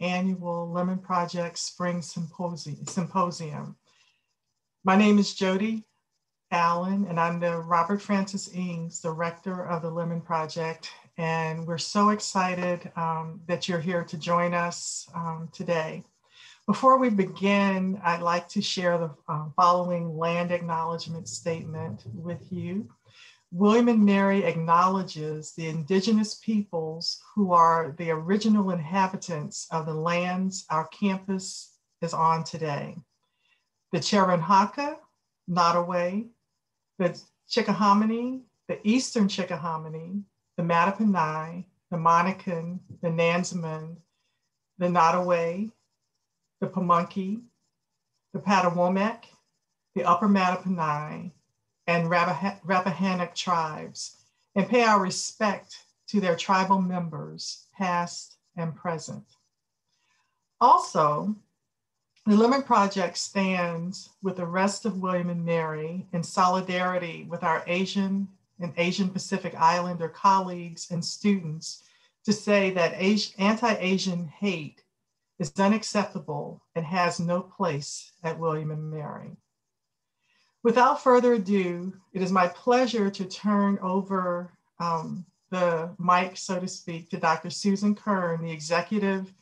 annual Lemon Project Spring Symposium. My name is Jody Allen, and I'm the Robert Francis Engs Director of the Lemon Project. And we're so excited um, that you're here to join us um, today. Before we begin, I'd like to share the uh, following land acknowledgement statement with you. William and Mary acknowledges the indigenous peoples who are the original inhabitants of the lands our campus is on today. The Cheroenhaka, Nottoway, the Chickahominy, the Eastern Chickahominy, the Mattaponi, the Monacan, the Nansemond, the Nottoway, the Pamunkey, the Patawomeck, the Upper Mattaponi, and Rappahannock tribes, and pay our respect to their tribal members, past and present. Also, the Lemon Project stands with the rest of William and Mary in solidarity with our Asian and Asian Pacific Islander colleagues and students to say that anti-Asian hate is unacceptable and has no place at William and Mary. Without further ado, it is my pleasure to turn over um, the mic, so to speak, to Dr. Susan Kern, the Executive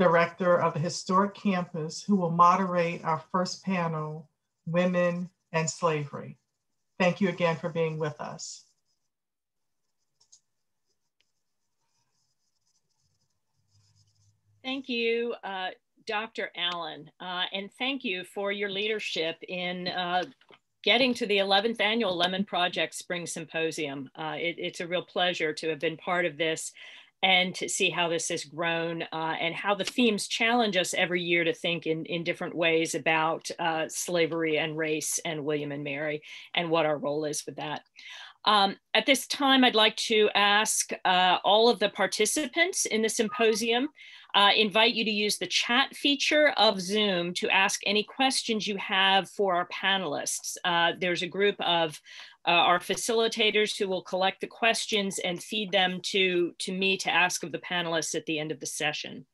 Director of the Historic Campus, who will moderate our first panel, Women and Slavery. Thank you again for being with us. Thank you, uh, Dr. Allen, uh, and thank you for your leadership in uh, getting to the 11th annual Lemon Project Spring Symposium. Uh, it, it's a real pleasure to have been part of this and to see how this has grown uh, and how the themes challenge us every year to think in, in different ways about uh, slavery and race and William and Mary and what our role is with that. Um, at this time, I'd like to ask uh, all of the participants in the symposium, uh, invite you to use the chat feature of Zoom to ask any questions you have for our panelists. Uh, there's a group of uh, our facilitators who will collect the questions and feed them to, to me to ask of the panelists at the end of the session.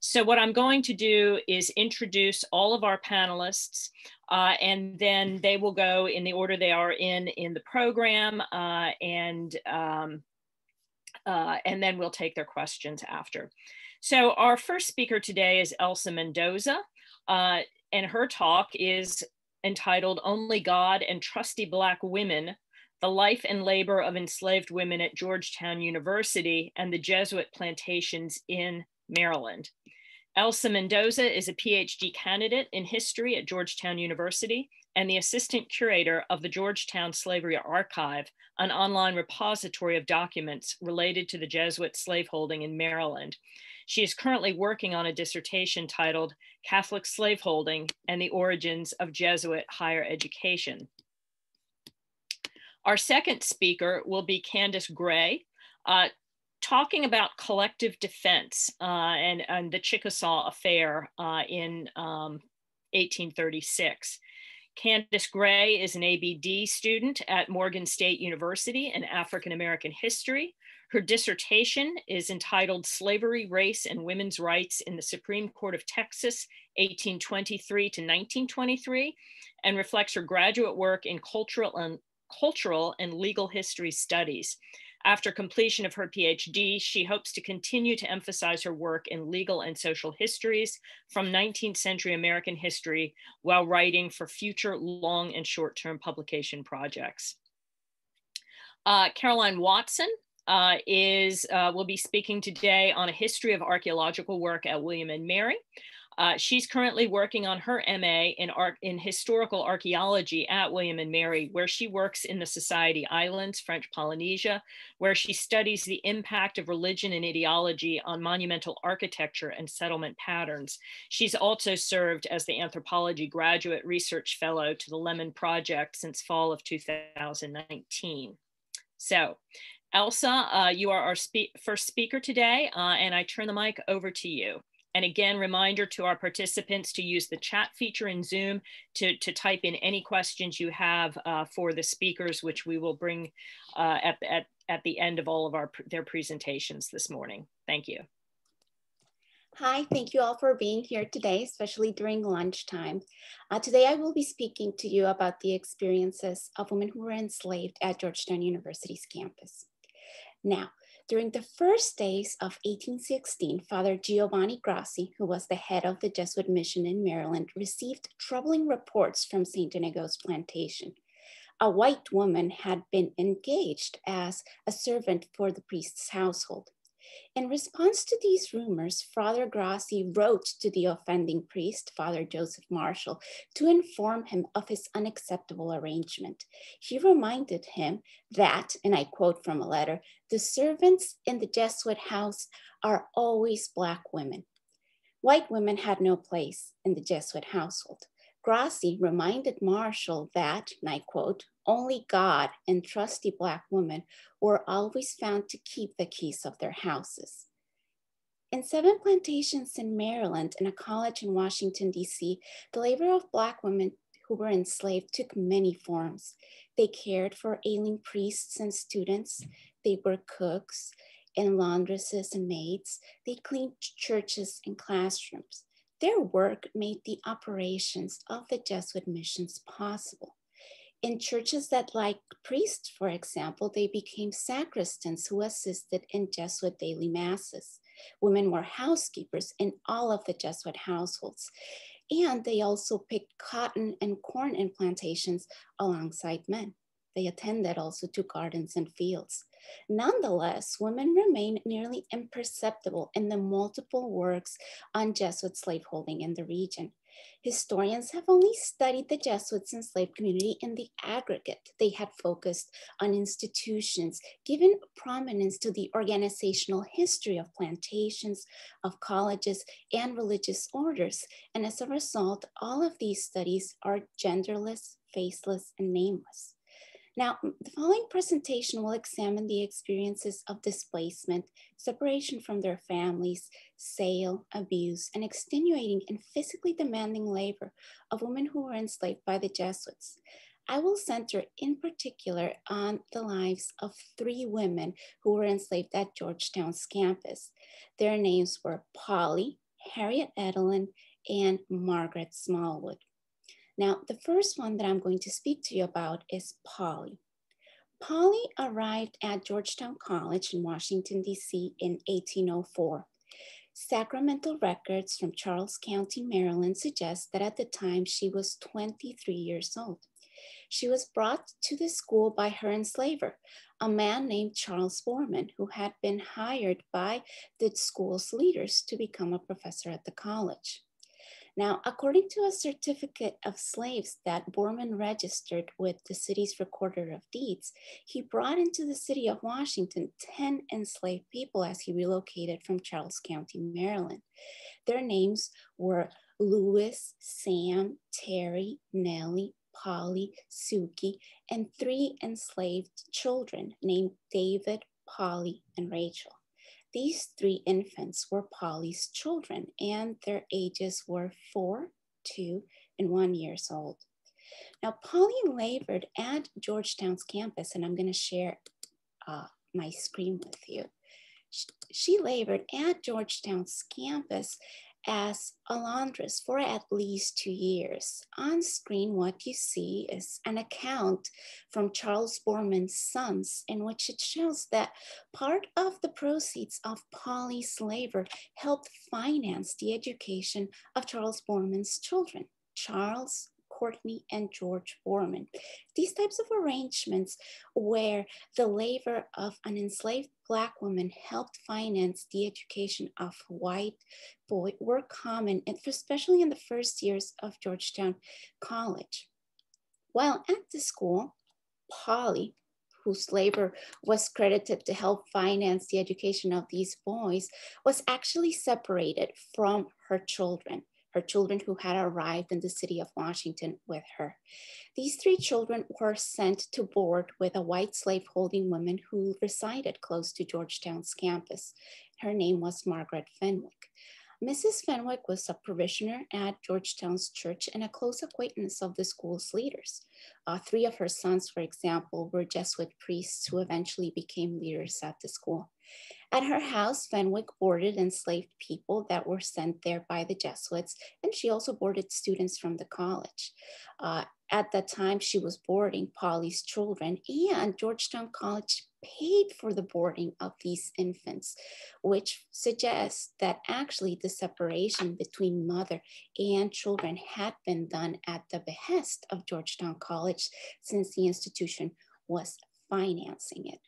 So what I'm going to do is introduce all of our panelists uh, and then they will go in the order they are in in the program uh, and, um, uh, and then we'll take their questions after. So our first speaker today is Elsa Mendoza uh, and her talk is entitled Only God and Trusty Black Women, The Life and Labor of Enslaved Women at Georgetown University and the Jesuit Plantations in Maryland. Elsa Mendoza is a PhD candidate in history at Georgetown University and the assistant curator of the Georgetown Slavery Archive, an online repository of documents related to the Jesuit slaveholding in Maryland. She is currently working on a dissertation titled Catholic Slaveholding and the Origins of Jesuit Higher Education. Our second speaker will be Candace Gray, uh, talking about collective defense uh, and, and, the Chickasaw Affair uh, in um, 1836. Candace Gray is an ABD student at Morgan State University in African American history. Her dissertation is entitled Slavery, Race, and Women's Rights in the Supreme Court of Texas, 1823 to 1923, and reflects her graduate work in cultural and, cultural and legal history studies. After completion of her PhD, she hopes to continue to emphasize her work in legal and social histories from 19th century American history while writing for future long and short-term publication projects. Uh, Caroline Watson uh, is, uh, will be speaking today on a history of archaeological work at William and Mary. Uh, she's currently working on her MA in, in historical archaeology at William and Mary, where she works in the Society Islands, French Polynesia, where she studies the impact of religion and ideology on monumental architecture and settlement patterns. She's also served as the anthropology graduate research fellow to the Lemon Project since fall of 2019. So Elsa, uh, you are our spe first speaker today, uh, and I turn the mic over to you. And again, reminder to our participants to use the chat feature in Zoom to, to type in any questions you have uh, for the speakers, which we will bring uh, at, at, at the end of all of our their presentations this morning. Thank you. Hi, thank you all for being here today, especially during lunchtime. Uh, today I will be speaking to you about the experiences of women who were enslaved at Georgetown University's campus. Now, during the first days of 1816, Father Giovanni Grassi, who was the head of the Jesuit mission in Maryland, received troubling reports from St. Inigoes plantation. A white woman had been engaged as a servant for the priest's household. In response to these rumors, Father Grassi wrote to the offending priest, Father Joseph Marshall, to inform him of his unacceptable arrangement. He reminded him that, and I quote from a letter, the servants in the Jesuit house are always Black women. White women had no place in the Jesuit household. Grassi reminded Marshall that, and I quote, only God and trusty Black women were always found to keep the keys of their houses. In seven plantations in Maryland and a college in Washington, D.C., the labor of Black women who were enslaved took many forms. They cared for ailing priests and students, they were cooks and laundresses and maids, they cleaned churches and classrooms. Their work made the operations of the Jesuit missions possible. In churches that lacked priests, for example, they became sacristans who assisted in Jesuit daily masses. Women were housekeepers in all of the Jesuit households. And they also picked cotton and corn in plantations alongside men. They attended also to gardens and fields. Nonetheless, women remain nearly imperceptible in the multiple works on Jesuit slaveholding in the region. Historians have only studied the Jesuits enslaved community in the aggregate. They had focused on institutions, given prominence to the organizational history of plantations, of colleges, and religious orders. And as a result, all of these studies are genderless, faceless, and nameless. Now, the following presentation will examine the experiences of displacement, separation from their families, sale, abuse, and extenuating and physically demanding labor of women who were enslaved by the Jesuits. I will center in particular on the lives of three women who were enslaved at Georgetown's campus. Their names were Polly, Harriet Edelin, and Margaret Smallwood. Now, the first one that I'm going to speak to you about is Polly. Polly arrived at Georgetown College in Washington, D.C. in 1804. Sacramental records from Charles County, Maryland suggest that at the time she was 23 years old. She was brought to the school by her enslaver, a man named Charles Boarman, who had been hired by the school's leaders to become a professor at the college. Now, according to a certificate of slaves that Boarman registered with the city's recorder of deeds, he brought into the city of Washington 10 enslaved people as he relocated from Charles County, Maryland. Their names were Louis, Sam, Terry, Nellie, Polly, Suki, and three enslaved children named David, Polly, and Rachel. These three infants were Polly's children, and their ages were four, two, and one years old. Now, Polly labored at Georgetown's campus, and I'm going to share uh, my screen with you. She labored at Georgetown's campus as a laundress for at least two years. On screen, what you see is an account from Charles Boarman's sons, in which it shows that part of the proceeds of Polly's labor helped finance the education of Charles Boarman's children. Charles, Courtney and George Boarman. These types of arrangements where the labor of an enslaved Black woman helped finance the education of white boy were common, especially in the first years of Georgetown College. While at the school, Polly, whose labor was credited to help finance the education of these boys, was actually separated from her children her children who had arrived in the city of Washington with her. These three children were sent to board with a white slaveholding woman who resided close to Georgetown's campus. Her name was Margaret Fenwick. Mrs. Fenwick was a parishioner at Georgetown's church and a close acquaintance of the school's leaders. Uh, three of her sons, for example, were Jesuit priests who eventually became leaders at the school. At her house, Fenwick boarded enslaved people that were sent there by the Jesuits, and she also boarded students from the college. Uh, at that time, she was boarding Polly's children, and Georgetown College paid for the boarding of these infants, which suggests that actually the separation between mother and children had been done at the behest of Georgetown College since the institution was financing it.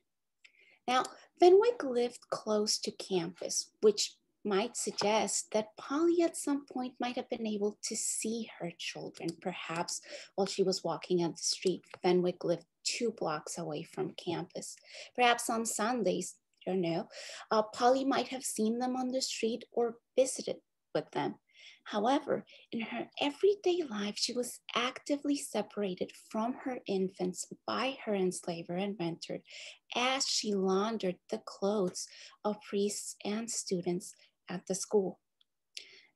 Now, Fenwick lived close to campus, which might suggest that Polly at some point might have been able to see her children. Perhaps while she was walking on the street, Fenwick lived two blocks away from campus. Perhaps on Sundays, don't know, uh, Polly might have seen them on the street or visited with them. However, in her everyday life, she was actively separated from her infants by her enslaver and mentor as she laundered the clothes of priests and students at the school.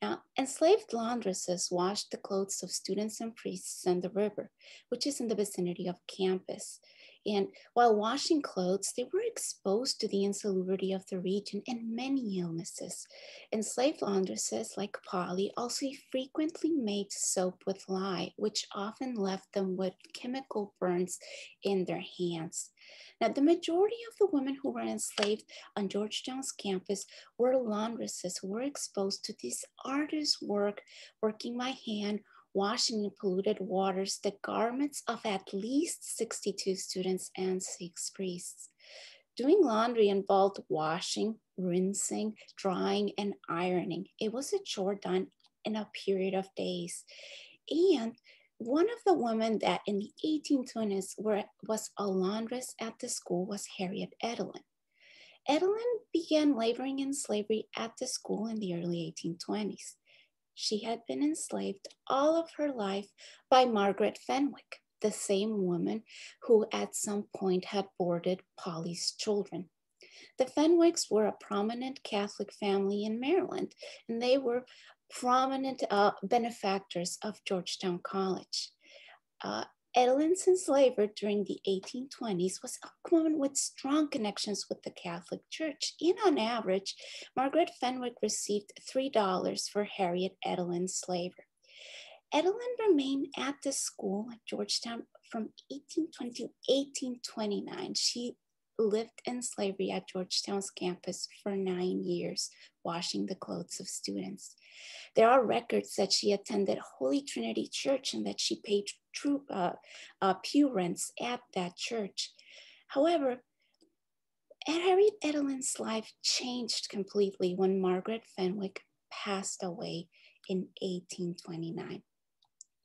Now, enslaved laundresses washed the clothes of students and priests in the river, which is in the vicinity of campus. And while washing clothes, they were exposed to the insalubrity of the region and many illnesses. Enslaved laundresses like Polly also frequently made soap with lye, which often left them with chemical burns in their hands. Now, the majority of the women who were enslaved on Georgetown's campus were laundresses who were exposed to this arduous work, working by hand, washing in polluted waters the garments of at least 62 students and six priests. Doing laundry involved washing, rinsing, drying, and ironing. It was a chore done in a period of days. And one of the women that in the 1820s were, was a laundress at the school was Harriet Edelin. Edelin began laboring in slavery at the school in the early 1820s she had been enslaved all of her life by Margaret Fenwick, the same woman who at some point had boarded Polly's children. The Fenwicks were a prominent Catholic family in Maryland, and they were prominent uh, benefactors of Georgetown College. Uh, Edelin's enslaver during the 1820s was a woman with strong connections with the Catholic Church. And on average, Margaret Fenwick received $3 for Harriet Edelin's slaver. Edelin remained at the school at Georgetown from 1820 to 1829. She lived in slavery at Georgetown's campus for nine years, washing the clothes of students. There are records that she attended Holy Trinity Church and that she paid true uh, uh, rents at that church. However, Harriet Edelin's life changed completely when Margaret Fenwick passed away in 1829.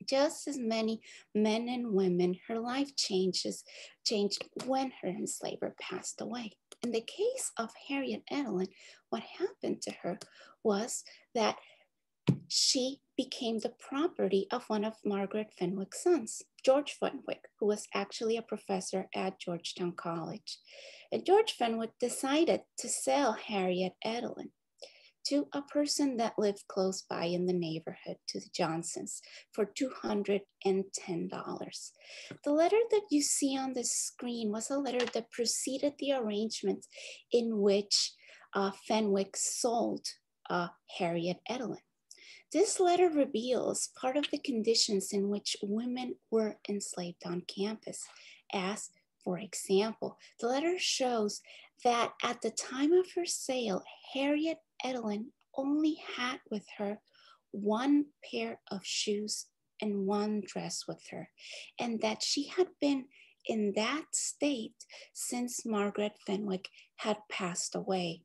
Just as many men and women, her life changes changed when her enslaver passed away. In the case of Harriet Edelin, what happened to her was that she became the property of one of Margaret Fenwick's sons, George Fenwick, who was actually a professor at Georgetown College. And George Fenwick decided to sell Harriet Edelin to a person that lived close by in the neighborhood to the Johnsons for $210. The letter that you see on the screen was a letter that preceded the arrangement in which uh, Fenwick sold uh, Harriet Edelin. This letter reveals part of the conditions in which women were enslaved on campus, as, for example, the letter shows that at the time of her sale, Harriet Edelin only had with her one pair of shoes and one dress with her, and that she had been in that state since Margaret Fenwick had passed away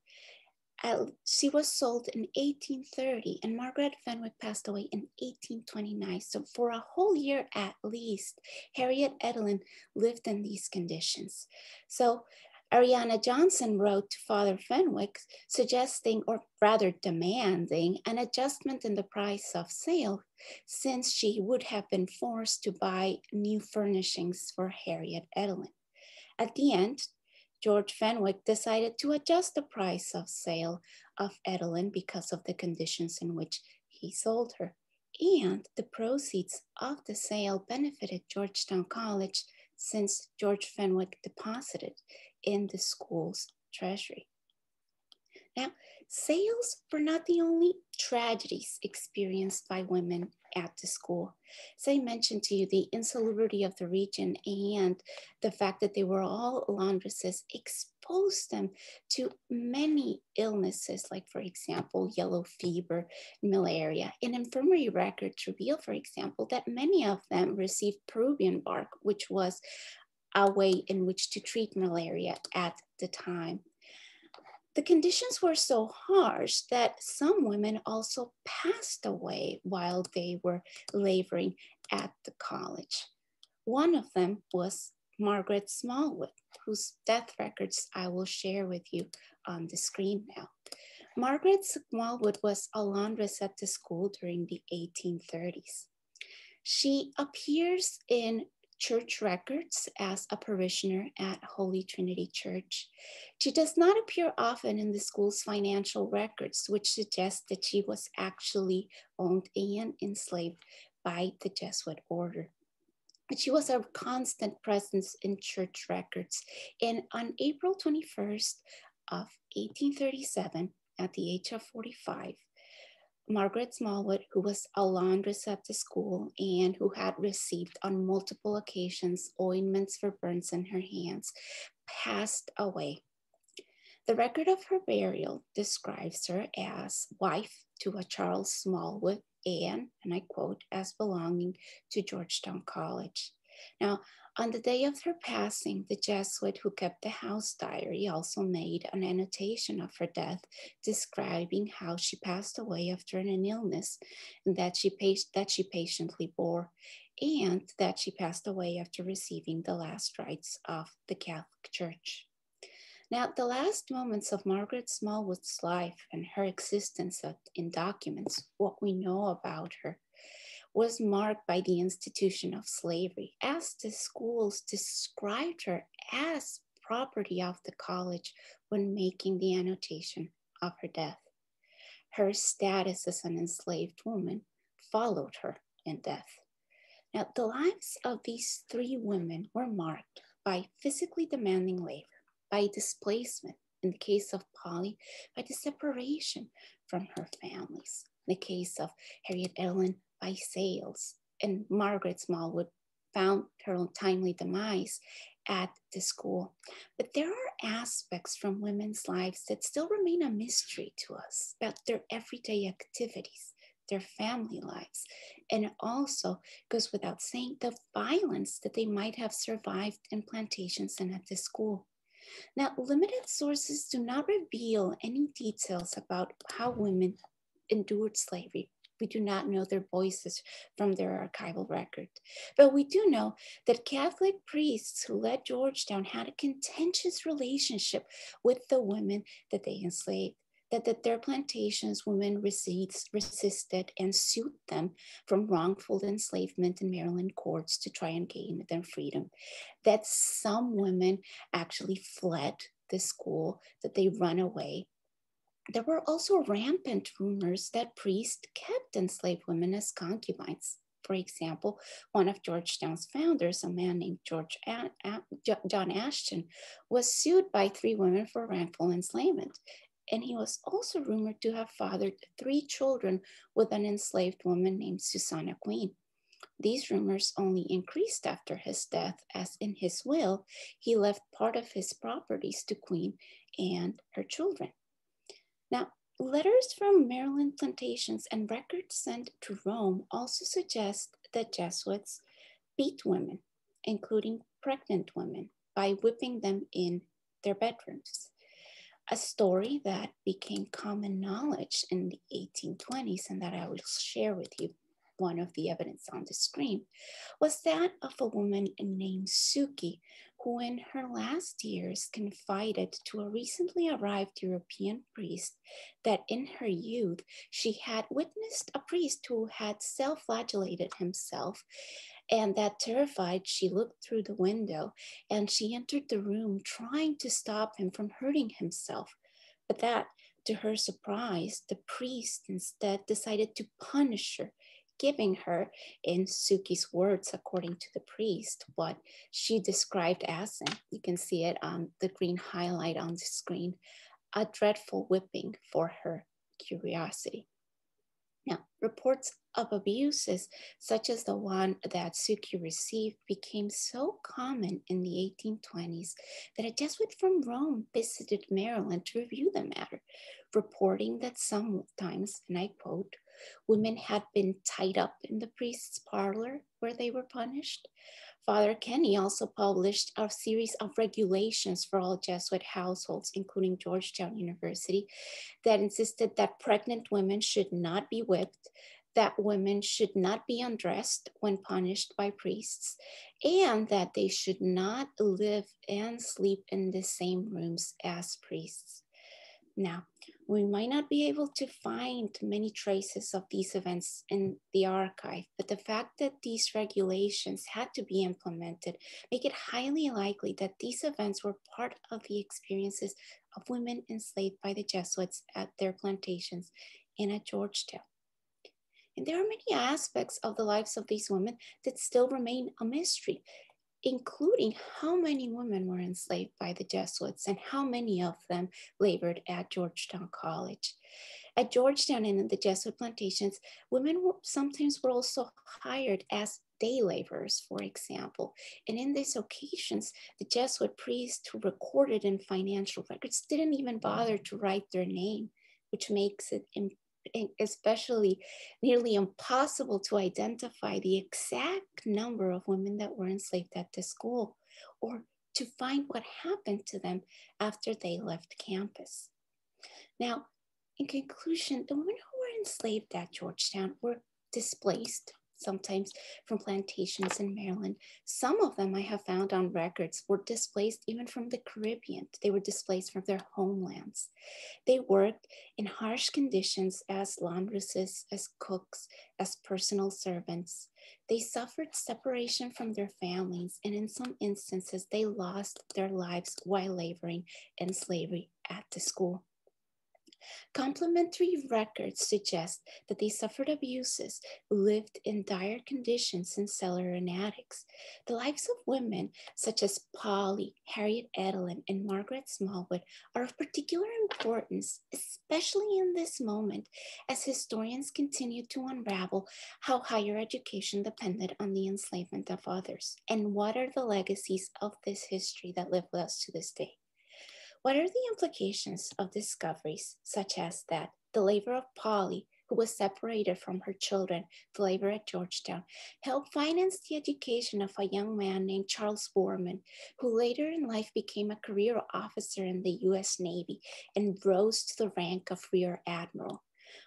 she was sold in 1830 and Margaret Fenwick passed away in 1829. So for a whole year at least, Harriet Edelin lived in these conditions. So Ariana Johnson wrote to Father Fenwick suggesting, or rather demanding, an adjustment in the price of sale since she would have been forced to buy new furnishings for Harriet Edelin. At the end, George Fenwick decided to adjust the price of sale of Edelin because of the conditions in which he sold her. And the proceeds of the sale benefited Georgetown College since George Fenwick deposited in the school's treasury. Now, sales were not the only tragedies experienced by women at the school. As I mentioned to you, the insalubrity of the region and the fact that they were all laundresses exposed them to many illnesses, like, for example, yellow fever, malaria. And infirmary records reveal, for example, that many of them received Peruvian bark, which was a way in which to treat malaria at the time. The conditions were so harsh that some women also passed away while they were laboring at the college. One of them was Margaret Smallwood, whose death records I will share with you on the screen now. Margaret Smallwood was a laundress at the school during the 1830s. She appears in church records as a parishioner at Holy Trinity Church. She does not appear often in the school's financial records, which suggests that she was actually owned and enslaved by the Jesuit order. But she was a constant presence in church records. And on April 21st of 1837, at the age of 45, Margaret Smallwood, who was a laundress at the school and who had received on multiple occasions ointments for burns in her hands, passed away. The record of her burial describes her as wife to a Charles Smallwood and, and I quote, as belonging to Georgetown College. Now, on the day of her passing, the Jesuit who kept the house diary also made an annotation of her death, describing how she passed away after an illness and that she, that she patiently bore, and that she passed away after receiving the last rites of the Catholic Church. Now, the last moments of Margaret Smallwood's life and her existence in documents, what we know about her, was marked by the institution of slavery, as the schools described her as property of the college when making the annotation of her death. Her status as an enslaved woman followed her in death. Now, the lives of these three women were marked by physically demanding labor, by displacement, in the case of Polly, by the separation from her families. In the case of Harriet Edelin, by sales. And Margaret Smallwood found her untimely demise at the school. But there are aspects from women's lives that still remain a mystery to us about their everyday activities, their family lives, and also goes without saying the violence that they might have survived in plantations and at the school. Now, limited sources do not reveal any details about how women endured slavery we do not know their voices from their archival record. But we do know that Catholic priests who led Georgetown had a contentious relationship with the women that they enslaved. That, that their plantations women resisted and sued them from wrongful enslavement in Maryland courts to try and gain their freedom. That some women actually fled the school, that they run away there were also rampant rumors that priests kept enslaved women as concubines. For example, one of Georgetown's founders, a man named George a- a- John Ashton, was sued by three women for wrongful enslavement. And he was also rumored to have fathered three children with an enslaved woman named Susanna Queen. These rumors only increased after his death, as in his will, he left part of his properties to Queen and her children. Now, letters from Maryland plantations and records sent to Rome also suggest that Jesuits beat women, including pregnant women, by whipping them in their bedrooms. A story that became common knowledge in the 1820s and that I will share with you one of the evidence on the screen, was that of a woman named Suki, who in her last years confided to a recently arrived European priest that in her youth she had witnessed a priest who had self flagellated himself. And that terrified, she looked through the window and she entered the room trying to stop him from hurting himself. But that, to her surprise, the priest instead decided to punish her giving her, in Suki's words, according to the priest, what she described as, and you can see it on the green highlight on the screen, a dreadful whipping for her curiosity. Now, reports of abuses, such as the one that Suki received, became so common in the 1820s that a Jesuit from Rome visited Maryland to review the matter, reporting that sometimes, and I quote, Women had been tied up in the priest's parlor where they were punished. Father Kenney also published a series of regulations for all Jesuit households, including Georgetown University, that insisted that pregnant women should not be whipped, that women should not be undressed when punished by priests, and that they should not live and sleep in the same rooms as priests. Now, we might not be able to find many traces of these events in the archive, but the fact that these regulations had to be implemented make it highly likely that these events were part of the experiences of women enslaved by the Jesuits at their plantations and at Georgetown. And there are many aspects of the lives of these women that still remain a mystery including how many women were enslaved by the Jesuits and how many of them labored at Georgetown College. At Georgetown and in the Jesuit plantations, women were, sometimes were also hired as day laborers, for example. And in these occasions, the Jesuit priests who recorded in financial records didn't even bother to write their name, which makes it especially nearly impossible to identify the exact number of women that were enslaved at the school or to find what happened to them after they left campus. Now, in conclusion, the women who were enslaved at Georgetown were displaced sometimes from plantations in Maryland. Some of them I have found on records were displaced even from the Caribbean. They were displaced from their homelands. They worked in harsh conditions as laundresses, as cooks, as personal servants. They suffered separation from their families, and in some instances, they lost their lives while laboring in slavery at the school. Complementary records suggest that they suffered abuses, lived in dire conditions in cellar and attics. The lives of women such as Polly, Harriet Edelin, and Margaret Smallwood are of particular importance, especially in this moment as historians continue to unravel how higher education depended on the enslavement of others and what are the legacies of this history that live with us to this day. What are the implications of discoveries such as that the labor of Polly, who was separated from her children to labor at Georgetown, helped finance the education of a young man named Charles Boarman, who later in life became a career officer in the US Navy and rose to the rank of Rear Admiral.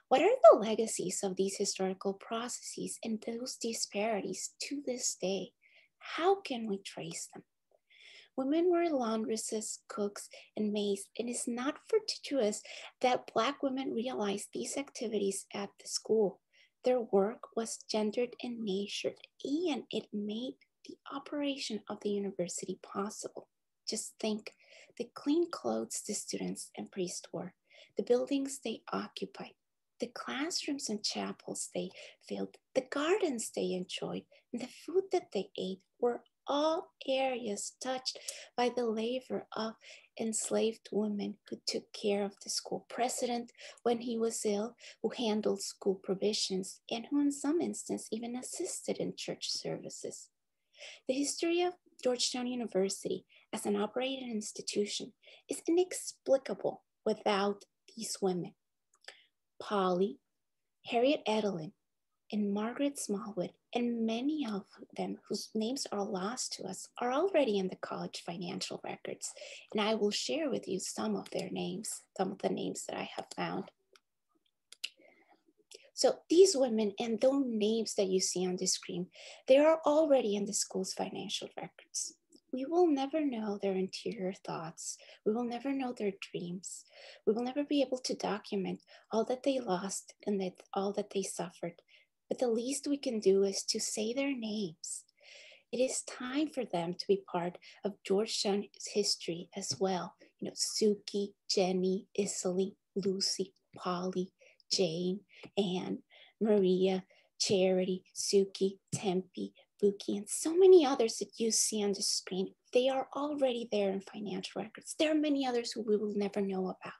What are the legacies of these historical processes and those disparities to this day? How can we trace them? Women were laundresses, cooks, and maids. And It is not fortuitous that Black women realized these activities at the school. Their work was gendered in nature, and it made the operation of the university possible. Just think the clean clothes the students and priests wore, the buildings they occupied, the classrooms and chapels they filled, the gardens they enjoyed, and the food that they ate were all areas touched by the labor of enslaved women who took care of the school president when he was ill, who handled school provisions, and who in some instances even assisted in church services. The history of Georgetown University as an operating institution is inexplicable without these women. Polly, Harriet Edelin, and Margaret Smallwood, and many of them whose names are lost to us are already in the college financial records. And I will share with you some of their names, some of the names that I have found. So these women and those names that you see on the screen, they are already in the school's financial records. We will never know their interior thoughts. We will never know their dreams. We will never be able to document all that they lost and that all that they suffered. But the least we can do is to say their names. It is time for them to be part of Georgetown's history as well. You know, Suki, Jenny, Isley, Lucy, Polly, Jane, Anne, Maria, Charity, Suki, Tempe, Buki, and so many others that you see on the screen. They are already there in financial records. There are many others who we will never know about.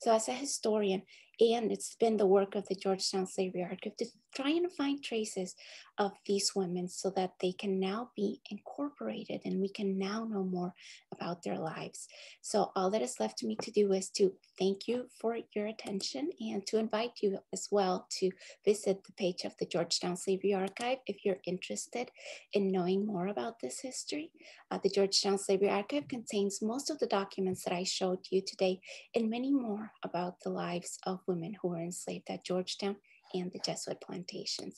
So as a historian, and it's been the work of the Georgetown Slavery Archive to try and find traces of these women so that they can now be incorporated and we can now know more about their lives. So all that is left to me to do is to thank you for your attention and to invite you as well to visit the page of the Georgetown Slavery Archive if you're interested in knowing more about this history. Uh, the Georgetown Slavery Archive contains most of the documents that I showed you today and many more about the lives of women who were enslaved at Georgetown and the Jesuit plantations.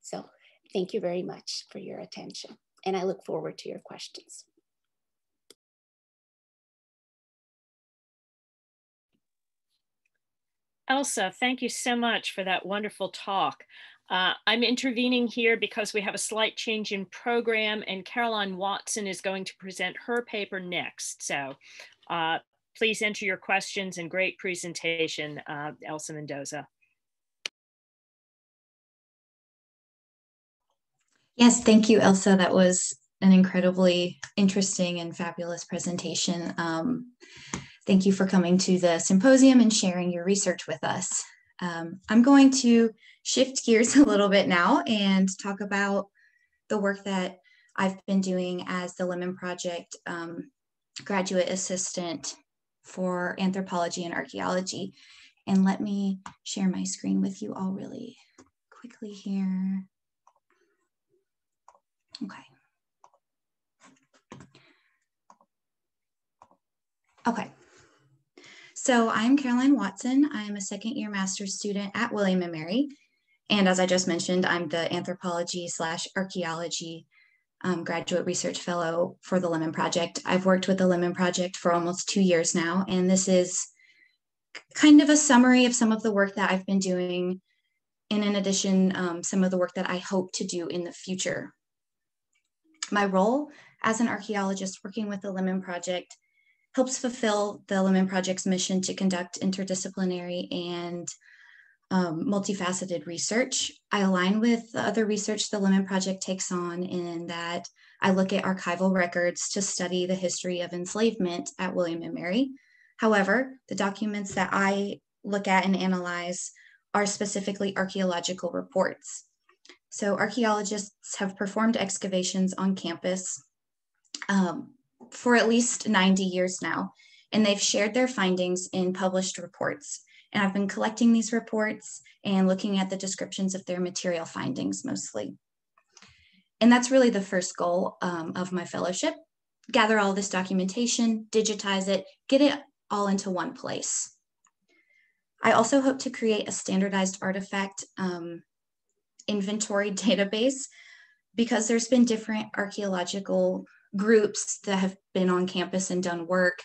So thank you very much for your attention. And I look forward to your questions. Elsa, thank you so much for that wonderful talk. Uh, I'm intervening here because we have a slight change in program and Caroline Watson is going to present her paper next. So uh, please enter your questions and great presentation, uh, Elsa Mendoza. Yes, thank you, Elsa. That was an incredibly interesting and fabulous presentation. Um, thank you for coming to the symposium and sharing your research with us. Um, I'm going to shift gears a little bit now and talk about the work that I've been doing as the Lemon Project um, graduate assistant for anthropology and archaeology. And let me share my screen with you all really quickly here. Okay. Okay. So I'm Caroline Watson. I'm a second year master's student at William & Mary. And as I just mentioned, I'm the anthropology slash archaeology um, graduate research fellow for the Lemon Project. I've worked with the Lemon Project for almost two years now, and this is kind of a summary of some of the work that I've been doing, and in addition, um, some of the work that I hope to do in the future. My role as an archaeologist working with the Lemon Project helps fulfill the Lemon Project's mission to conduct interdisciplinary and um, multifaceted research. I align with the other research the Lemon Project takes on in that I look at archival records to study the history of enslavement at William and Mary. However, the documents that I look at and analyze are specifically archaeological reports. So archaeologists have performed excavations on campus um, for at least 90 years now, and they've shared their findings in published reports. And I've been collecting these reports and looking at the descriptions of their material findings mostly. And that's really the first goal um, of my fellowship. Gather all this documentation, digitize it, get it all into one place. I also hope to create a standardized artifact um, inventory database because there's been different archaeological groups that have been on campus and done work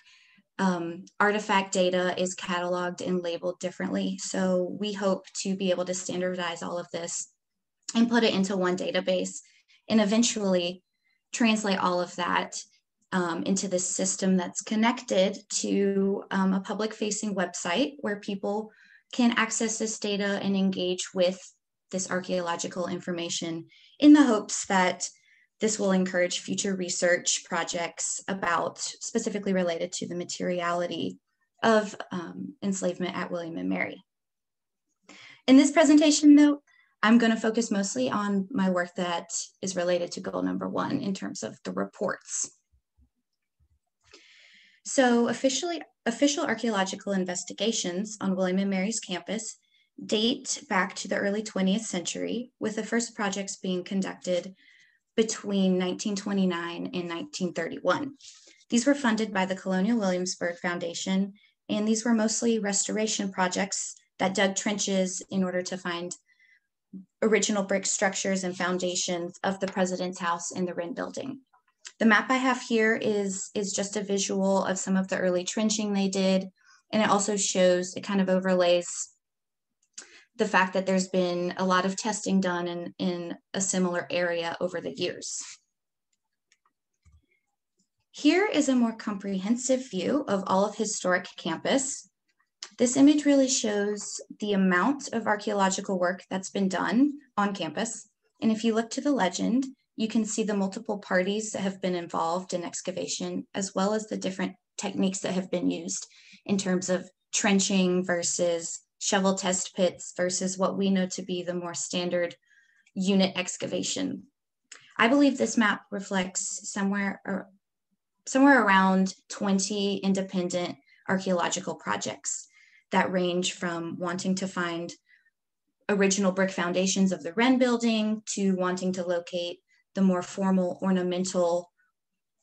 um, artifact data is cataloged and labeled differently. So we hope to be able to standardize all of this and put it into one database and eventually translate all of that um, into this system that's connected to um, a public facing website where people can access this data and engage with this archaeological information in the hopes that this will encourage future research projects about specifically related to the materiality of um, enslavement at William and Mary. In this presentation though, I'm gonna focus mostly on my work that is related to goal number one in terms of the reports. So officially, official archaeological investigations on William and Mary's campus date back to the early 20th century, with the first projects being conducted between 1929 and 1931. These were funded by the Colonial Williamsburg Foundation, and these were mostly restoration projects that dug trenches in order to find original brick structures and foundations of the president's house in the Wren building. The map I have here is, is just a visual of some of the early trenching they did. And it also shows, it kind of overlays the fact that there's been a lot of testing done in, in a similar area over the years. Here is a more comprehensive view of all of historic campus. This image really shows the amount of archaeological work that's been done on campus. And if you look to the legend, you can see the multiple parties that have been involved in excavation, as well as the different techniques that have been used in terms of trenching versus shovel test pits versus what we know to be the more standard unit excavation. I believe this map reflects somewhere, somewhere around 20 independent archaeological projects that range from wanting to find original brick foundations of the Wren building to wanting to locate the more formal ornamental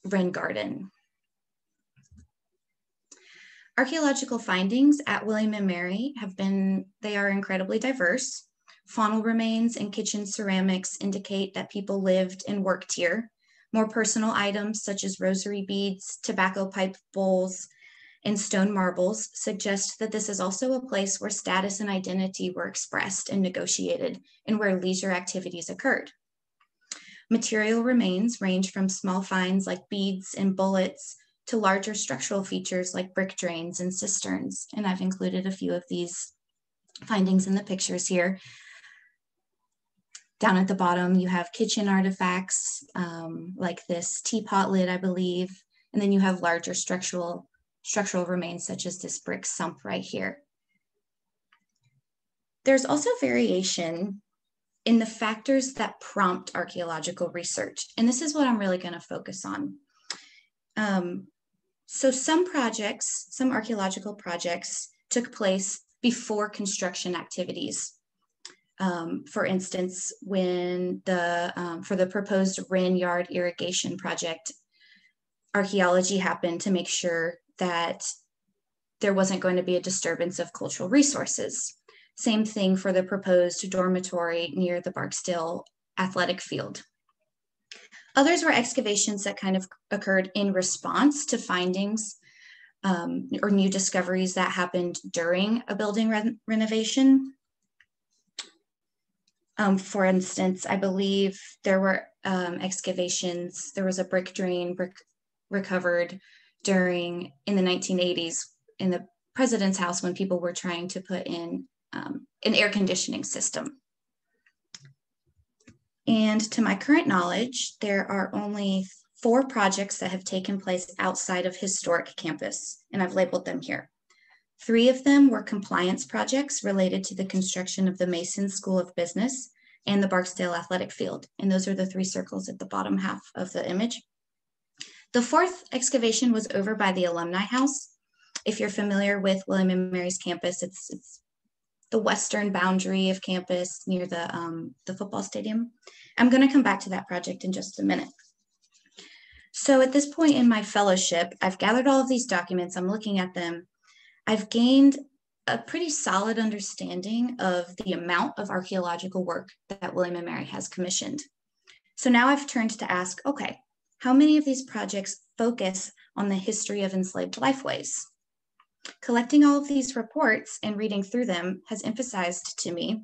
Wren garden. Archaeological findings at William and Mary have been, they are incredibly diverse. Faunal remains and kitchen ceramics indicate that people lived and worked here. More personal items such as rosary beads, tobacco pipe bowls, and stone marbles suggest that this is also a place where status and identity were expressed and negotiated and where leisure activities occurred. Material remains range from small finds like beads and bullets to larger structural features like brick drains and cisterns. And I've included a few of these findings in the pictures here. Down at the bottom, you have kitchen artifacts um, like this teapot lid, I believe. And then you have larger structural structural remains such as this brick sump right here. There's also variation in the factors that prompt archaeological research. And this is what I'm really gonna focus on. Um, so some projects, some archaeological projects took place before construction activities. Um, for instance, when the, um, for the proposed Wren Yard irrigation project, archaeology happened to make sure that there wasn't going to be a disturbance of cultural resources. Same thing for the proposed dormitory near the Barksdale athletic field. Others were excavations that kind of occurred in response to findings um, or new discoveries that happened during a building re renovation. Um, for instance, I believe there were um, excavations, there was a brick drain brick recovered during in the 1980s in the president's house when people were trying to put in um, an air conditioning system. And to my current knowledge, there are only four projects that have taken place outside of historic campus, and I've labeled them here. Three of them were compliance projects related to the construction of the Mason School of Business and the Barksdale Athletic Field. And those are the three circles at the bottom half of the image. The fourth excavation was over by the Alumni House. If you're familiar with William and Mary's campus, it's, it's the western boundary of campus near the, um, the football stadium. I'm gonna come back to that project in just a minute. So at this point in my fellowship, I've gathered all of these documents, I'm looking at them. I've gained a pretty solid understanding of the amount of archaeological work that William and Mary has commissioned. So now I've turned to ask, okay, how many of these projects focus on the history of enslaved lifeways? Collecting all of these reports and reading through them has emphasized to me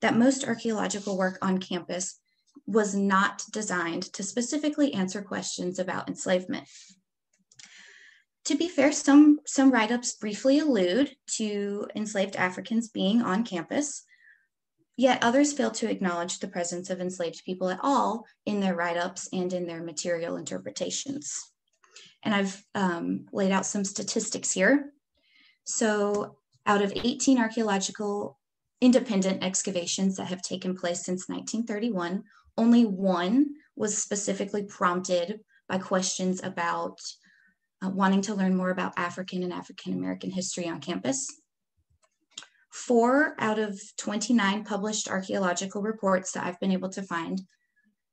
that most archaeological work on campus was not designed to specifically answer questions about enslavement. To be fair, some, some write-ups briefly allude to enslaved Africans being on campus, Yet others fail to acknowledge the presence of enslaved people at all in their write-ups and in their material interpretations. And I've um, laid out some statistics here. So out of 18 archeological independent excavations that have taken place since 1931, only one was specifically prompted by questions about uh, wanting to learn more about African and African American history on campus. Four out of 29 published archaeological reports that I've been able to find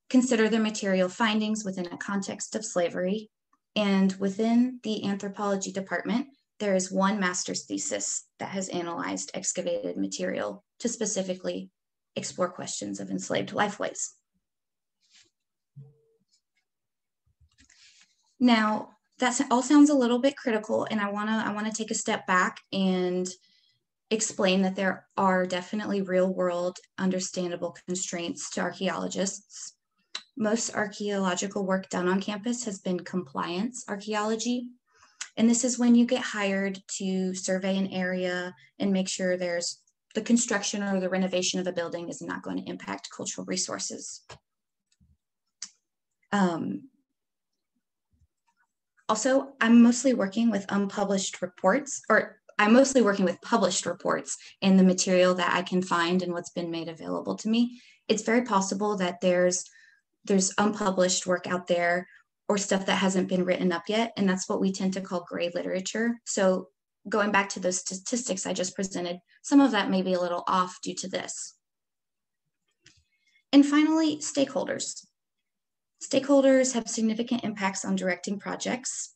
consider the material findings within a context of slavery. And within the anthropology department, there is one master's thesis that has analyzed excavated material to specifically explore questions of enslaved lifeways. Now, that all sounds a little bit critical, and I wanna, I wanna take a step back and explain that there are definitely real world understandable constraints to archaeologists. Most archaeological work done on campus has been compliance archaeology. And this is when you get hired to survey an area and make sure there's the construction or the renovation of a building is not going to impact cultural resources. Um, also, I'm mostly working with unpublished reports, or I'm mostly working with published reports and the material that I can find and what's been made available to me. It's very possible that there's there's unpublished work out there or stuff that hasn't been written up yet, and that's what we tend to call gray literature. So going back to those statistics I just presented, some of that may be a little off due to this. And finally, stakeholders. Stakeholders have significant impacts on directing projects.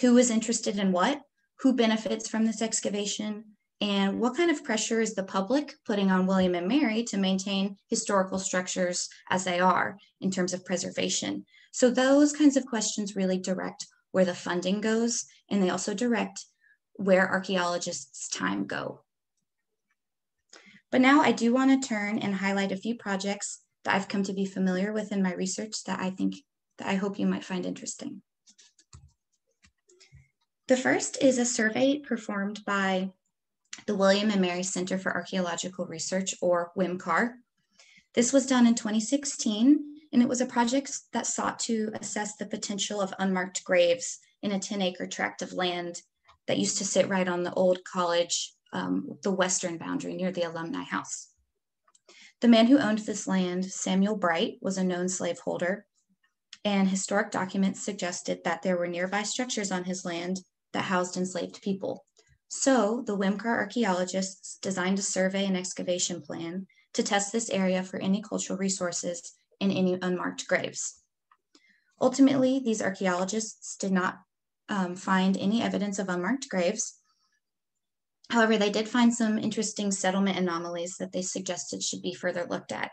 Who is interested in what? who benefits from this excavation, and what kind of pressure is the public putting on William and Mary to maintain historical structures as they are in terms of preservation? So those kinds of questions really direct where the funding goes, and they also direct where archaeologists' time go. But now I do want to turn and highlight a few projects that I've come to be familiar with in my research that I think that I hope you might find interesting. The first is a survey performed by the William and Mary Center for Archaeological Research, or WIMCAR. This was done in 2016, and it was a project that sought to assess the potential of unmarked graves in a 10 acre tract of land that used to sit right on the old college, um, the western boundary near the alumni house. The man who owned this land, Samuel Bright, was a known slaveholder, and historic documents suggested that there were nearby structures on his land that housed enslaved people. So the WIMCAR archaeologists designed a survey and excavation plan to test this area for any cultural resources and any unmarked graves. Ultimately, these archaeologists did not um, find any evidence of unmarked graves. However, they did find some interesting settlement anomalies that they suggested should be further looked at.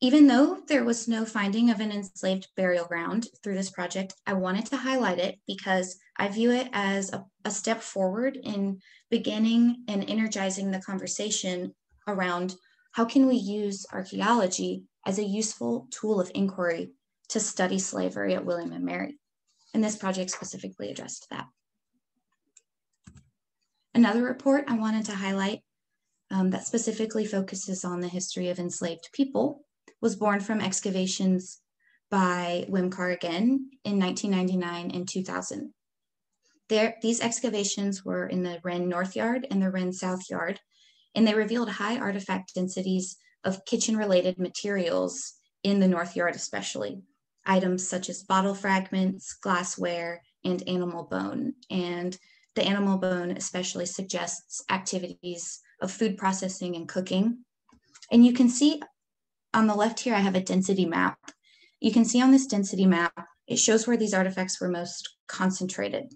Even though there was no finding of an enslaved burial ground through this project, I wanted to highlight it because I view it as a, a step forward in beginning and energizing the conversation around how can we use archaeology as a useful tool of inquiry to study slavery at William and Mary. And this project specifically addressed that. Another report I wanted to highlight um, that specifically focuses on the history of enslaved people was born from excavations by WMCAR again in 1999 and 2000. There, these excavations were in the Wren North Yard and the Wren South Yard, and they revealed high artifact densities of kitchen-related materials in the North Yard especially, items such as bottle fragments, glassware, and animal bone. And the animal bone especially suggests activities of food processing and cooking. And you can see on the left here, I have a density map. You can see on this density map, it shows where these artifacts were most concentrated,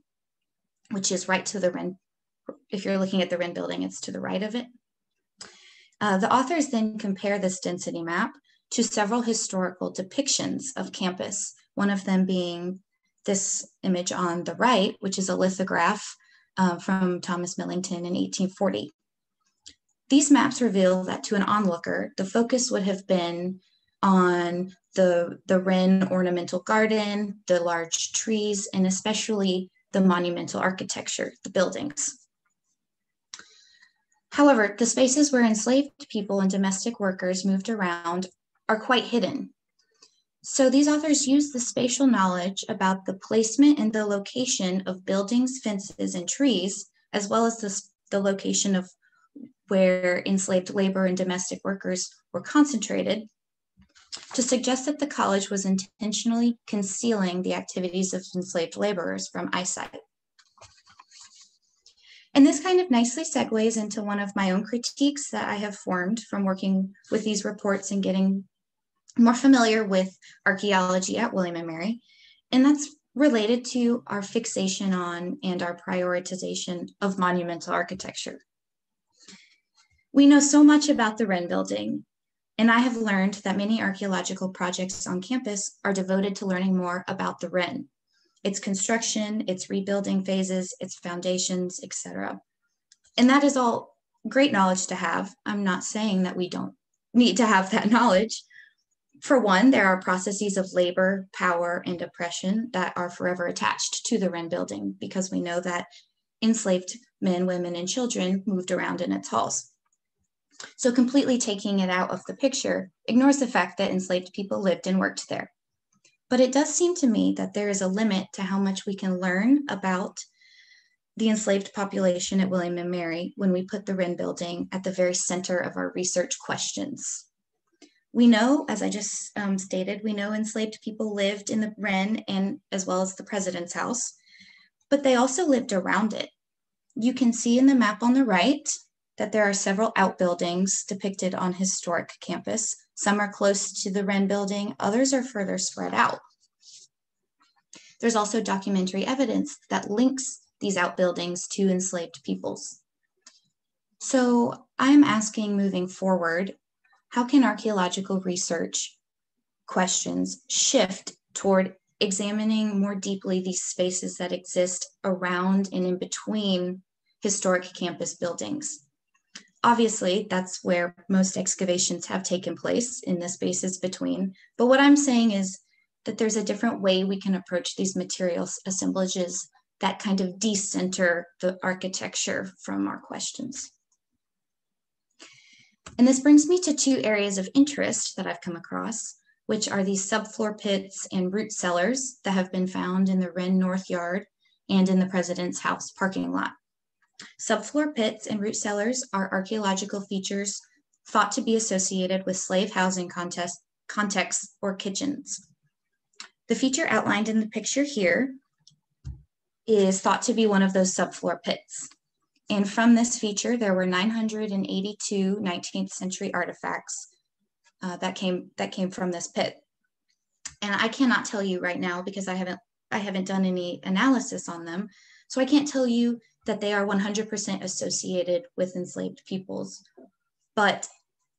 which is right to the Wren. If you're looking at the Wren building, it's to the right of it. Uh, the authors then compare this density map to several historical depictions of campus, one of them being this image on the right, which is a lithograph uh, from Thomas Millington in 1840. These maps reveal that to an onlooker, the focus would have been on the, the Wren ornamental garden, the large trees, and especially the monumental architecture, the buildings. However, the spaces where enslaved people and domestic workers moved around are quite hidden. So these authors use the spatial knowledge about the placement and the location of buildings, fences, and trees, as well as the, the location of where enslaved labor and domestic workers were concentrated, to suggest that the college was intentionally concealing the activities of enslaved laborers from eyesight. And this kind of nicely segues into one of my own critiques that I have formed from working with these reports and getting more familiar with archaeology at William and Mary. And that's related to our fixation on and our prioritization of monumental architecture. We know so much about the Wren building, And I have learned that many archaeological projects on campus are devoted to learning more about the Wren, its construction, its rebuilding phases, its foundations, etc. And that is all great knowledge to have. I'm not saying that we don't need to have that knowledge. For one, there are processes of labor, power, and oppression that are forever attached to the Wren building because we know that enslaved men, women, and children moved around in its halls. So completely taking it out of the picture ignores the fact that enslaved people lived and worked there. But it does seem to me that there is a limit to how much we can learn about the enslaved population at William and Mary when we put the Wren building at the very center of our research questions. We know, as I just um, stated, we know enslaved people lived in the Wren and as well as the president's house, but they also lived around it. You can see in the map on the right that there are several outbuildings depicted on historic campus. Some are close to the Wren building, others are further spread out. There's also documentary evidence that links these outbuildings to enslaved peoples. So I'm asking moving forward, how can archaeological research questions shift toward examining more deeply these spaces that exist around and in between historic campus buildings? Obviously, that's where most excavations have taken place in the spaces between. But what I'm saying is that there's a different way we can approach these material assemblages that kind of decenter the architecture from our questions. And this brings me to two areas of interest that I've come across, which are these subfloor pits and root cellars that have been found in the Wren North Yard and in the President's House parking lot. Subfloor pits and root cellars are archaeological features thought to be associated with slave housing contest, contexts or kitchens. The feature outlined in the picture here is thought to be one of those subfloor pits. And from this feature, there were 982 19th century artifacts uh, that came that came from this pit. And I cannot tell you right now because I haven't I haven't done any analysis on them. So I can't tell you that they are 100% associated with enslaved peoples. But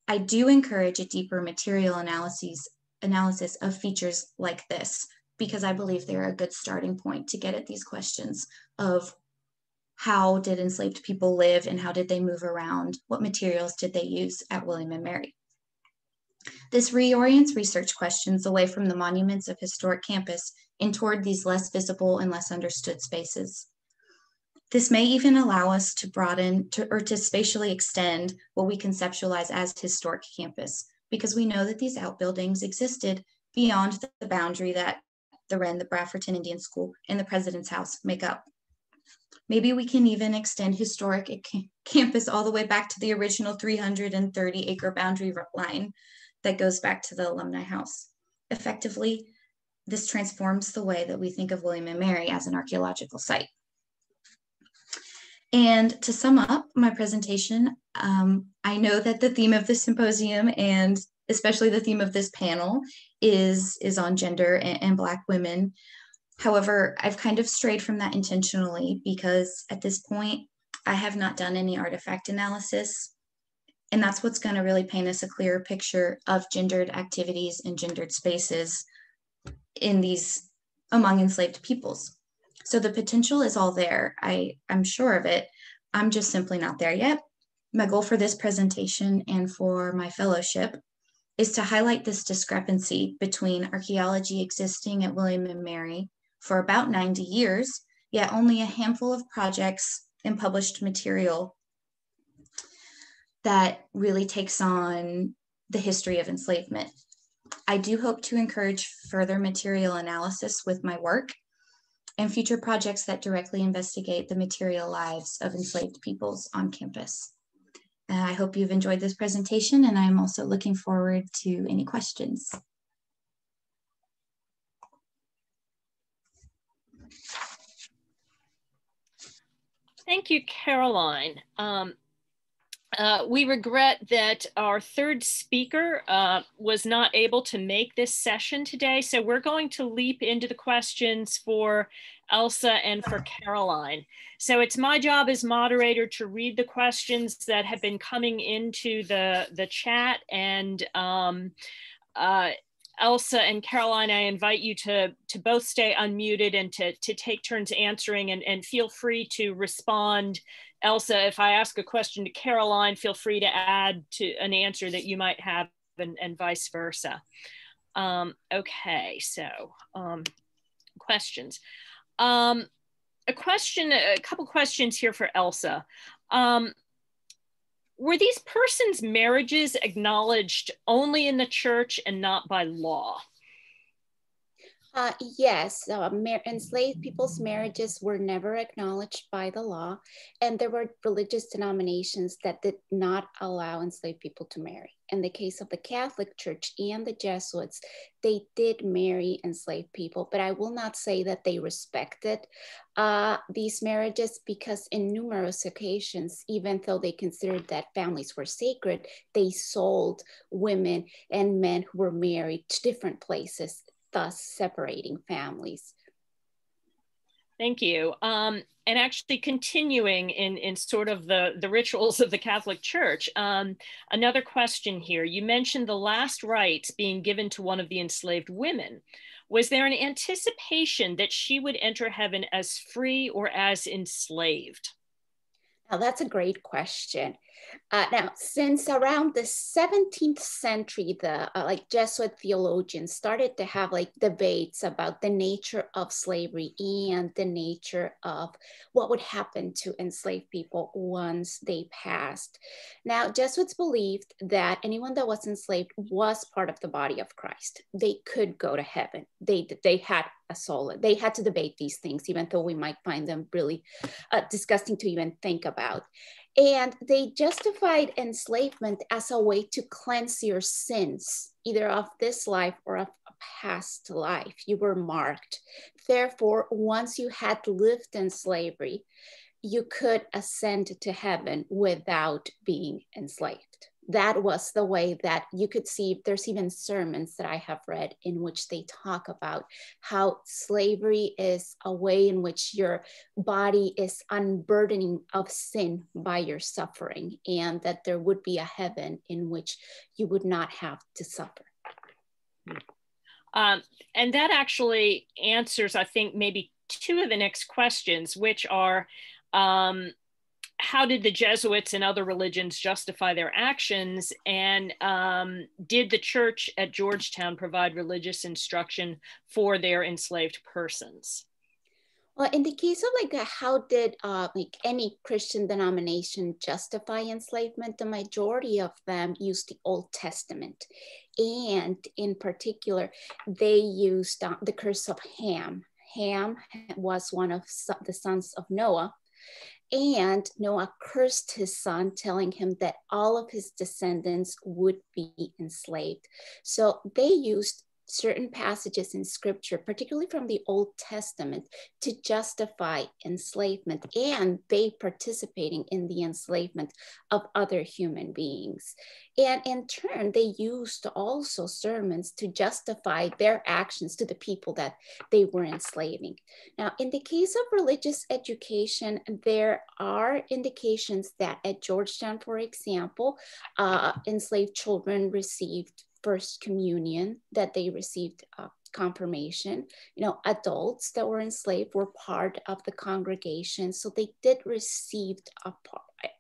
I do encourage a deeper material analysis analysis of features like this because I believe they're a good starting point to get at these questions of how did enslaved people live and how did they move around? What materials did they use at William and Mary? This reorients research questions away from the monuments of historic campus and toward these less visible and less understood spaces. This may even allow us to broaden to, or to spatially extend what we conceptualize as historic campus, because we know that these outbuildings existed beyond the boundary that the Wren, the Brafferton Indian School, and the President's House make up. Maybe we can even extend historic campus all the way back to the original 330 acre boundary line that goes back to the alumni house. Effectively, this transforms the way that we think of William and Mary as an archaeological site. And to sum up my presentation, um, I know that the theme of the symposium and especially the theme of this panel is is on gender and, and black women. However i've kind of strayed from that intentionally because at this point i have not done any artifact analysis. And that's what's going to really paint us a clearer picture of gendered activities and gendered spaces in these among enslaved peoples so the potential is all there. I i'm sure of it. I'm just simply not there yet. My goal for this presentation and for my fellowship is to highlight this discrepancy between archaeology existing at William and Mary for about 90 years, yet only a handful of projects and published material that really takes on the history of enslavement. I do hope to encourage further material analysis with my work and future projects that directly investigate the material lives of enslaved peoples on campus. I hope you've enjoyed this presentation and I'm also looking forward to any questions. Thank you, Caroline. Um, uh, we regret that our third speaker uh, was not able to make this session today, so we're going to leap into the questions for Elsa and for Caroline. So it's my job as moderator to read the questions that have been coming into the, the chat and um, uh, Elsa and Caroline, I invite you to, to both stay unmuted and to, to take turns answering and, and feel free to respond Elsa, if I ask a question to Caroline, feel free to add to an answer that you might have and, and vice versa. Um, okay, so um, questions. Um, a question, a couple questions here for Elsa. Um, were these persons' marriages acknowledged only in the church and not by law? Uh, yes, uh, enslaved people's marriages were never acknowledged by the law, and there were religious denominations that did not allow enslaved people to marry. In the case of the Catholic Church and the Jesuits, they did marry enslaved people, but I will not say that they respected uh, these marriages because, in numerous occasions, even though they considered that families were sacred, they sold women and men who were married to different places thus separating families. Thank you. Um, and actually continuing in, in sort of the, the rituals of the Catholic Church, um, another question here. You mentioned the last rites being given to one of the enslaved women. Was there an anticipation that she would enter heaven as free or as enslaved? Now, that's a great question. Uh, now, since around the 17th century, the uh, like Jesuit theologians started to have like debates about the nature of slavery and the nature of what would happen to enslaved people once they passed. Now, Jesuits believed that anyone that was enslaved was part of the body of Christ. They could go to heaven. They they had a soul. They had to debate these things, even though we might find them really uh, disgusting to even think about. And they justified enslavement as a way to cleanse your sins, either of this life or of a past life. You were marked. Therefore, once you had lived in slavery, you could ascend to heaven without being enslaved that was the way that you could see there's even sermons that I have read in which they talk about how slavery is a way in which your body is unburdening of sin by your suffering, and that there would be a heaven in which you would not have to suffer. Um, and that actually answers, I think, maybe two of the next questions, which are um, how did the Jesuits and other religions justify their actions? And um, did the church at Georgetown provide religious instruction for their enslaved persons? Well, in the case of like uh, how did uh, like any Christian denomination justify enslavement, the majority of them used the Old Testament, and in particular, they used uh, the curse of Ham. Ham was one of the sons of Noah, and Noah cursed his son, telling him that all of his descendants would be enslaved. So they used certain passages in scripture, particularly from the Old Testament, to justify enslavement and they participating in the enslavement of other human beings. And in turn, they used also sermons to justify their actions to the people that they were enslaving. Now, in the case of religious education, there are indications that at Georgetown, for example, uh, enslaved children received first communion that they received uh, confirmation. You know adults that were enslaved were part of the congregation so they did receive a,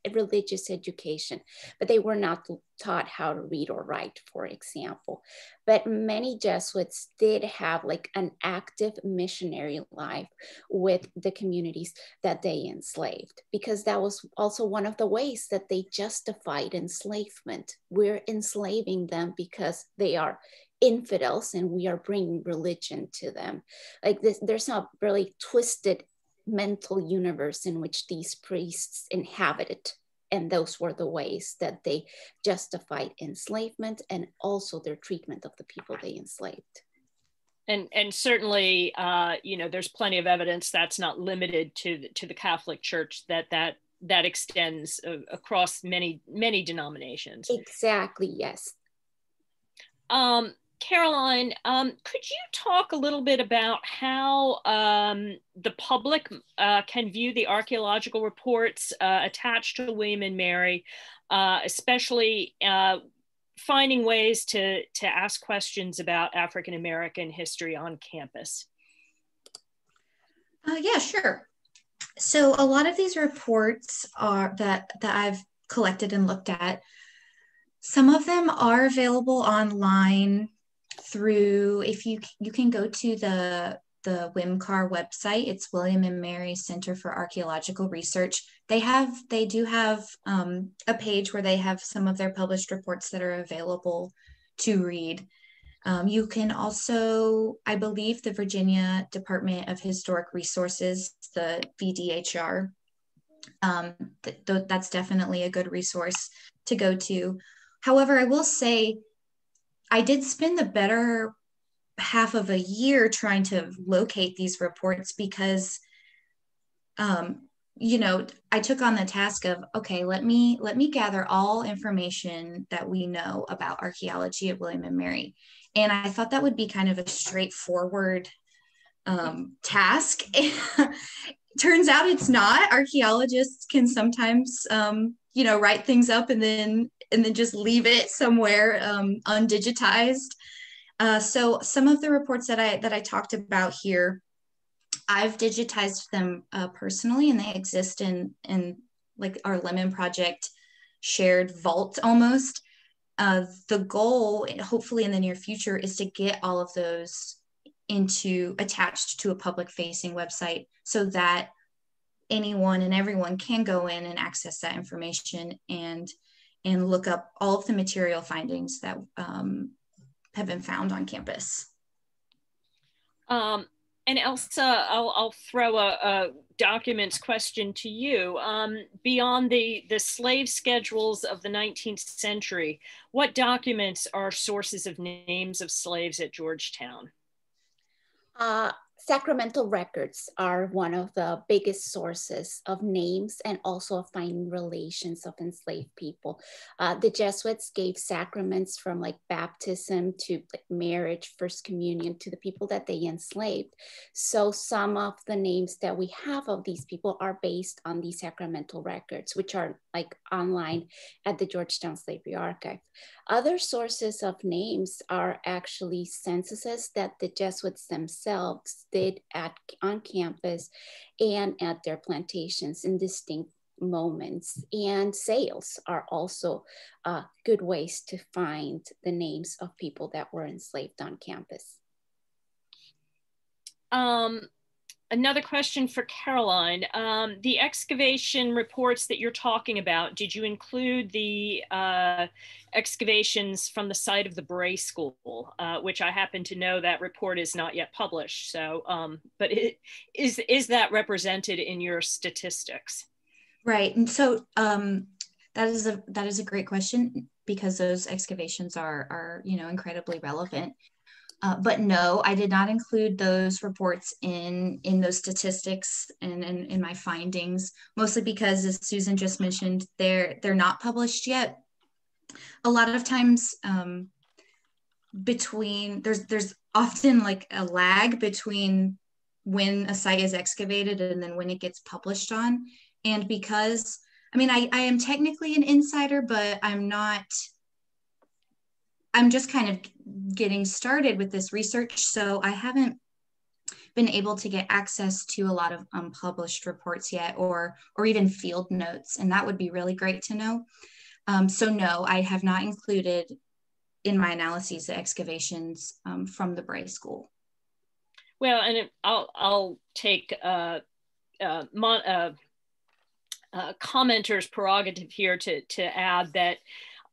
a religious education but they were not taught how to read or write for example. But many jesuits did have like an active missionary life with the communities that they enslaved because that was also one of the ways that they justified enslavement. We're enslaving them because they are infidels and we are bringing religion to them. Like this, there's a really twisted mental universe in which these priests inhabited. And those were the ways that they justified enslavement and also their treatment of the people they enslaved. And, and certainly, uh, you know, there's plenty of evidence that's not limited to the, to the Catholic Church that that that extends uh, across many many denominations. Exactly. Yes. Um, Caroline, um, could you talk a little bit about how um, the public uh, can view the archaeological reports uh, attached to William and Mary, uh, especially uh, finding ways to, to ask questions about African American history on campus? Uh, yeah, sure. So a lot of these reports are that that I've collected and looked at. Some of them are available online through if you you can go to the the WIMCAR website. It's William and Mary Center for Archaeological Research. They have they do have um, a page where they have some of their published reports that are available to read. Um, you can also, I believe, the Virginia Department of Historic Resources, the VDHR. Um, th- th- that's definitely a good resource to go to. However, I will say I did spend the better half of a year trying to locate these reports because um, you know i took on the task of okay let me let me gather all information that we know about archaeology at william and mary. And i thought that would be kind of a straightforward um, task. Turns out it's not. Archaeologists can sometimes um, you know write things up and then and then just leave it somewhere um, undigitized. Uh, so some of the reports that I that I talked about here, I've digitized them uh, personally, and they exist in in like our Lemon Project shared vault almost. Uh, the goal, hopefully in the near future, is to get all of those into attached to a public facing website so that anyone and everyone can go in and access that information and and look up all of the material findings that um, have been found on campus. Um, and Elsa, I'll, I'll throw a, a, documents question to you. Um, beyond the, the slave schedules of the 19th century, what documents are sources of names of slaves at Georgetown? Uh, Sacramental records are one of the biggest sources of names and also of finding relations of enslaved people. Uh, the Jesuits gave sacraments from like baptism to like marriage, first communion to the people that they enslaved. So some of the names that we have of these people are based on these sacramental records, which are like online at the Georgetown Slavery Archive. Other sources of names are actually censuses that the Jesuits themselves did at on campus and at their plantations in distinct moments. And sales are also uh, good ways to find the names of people that were enslaved on campus. Um, another question for Caroline. Um, the excavation reports that you're talking about, did you include the uh, excavations from the site of the Bray School, uh, which I happen to know that report is not yet published. So, um, but it, is, is that represented in your statistics? Right. And so um, that is a that is a great question because those excavations are are you know incredibly relevant uh, but no, I did not include those reports in in those statistics and, in my findings, mostly because, as Susan just mentioned, they're they're not published yet. A lot of times, um, between there's there's often like a lag between when a site is excavated and then when it gets published on, and because I mean I I am technically an insider, but I'm not I'm just kind of getting started with this research. So I haven't been able to get access to a lot of unpublished reports yet or or even field notes and that would be really great to know um, so no i have not included in my analyses the excavations um, from the bray school well and it, i'll i'll take uh, uh, uh, uh commenter's prerogative here to to add that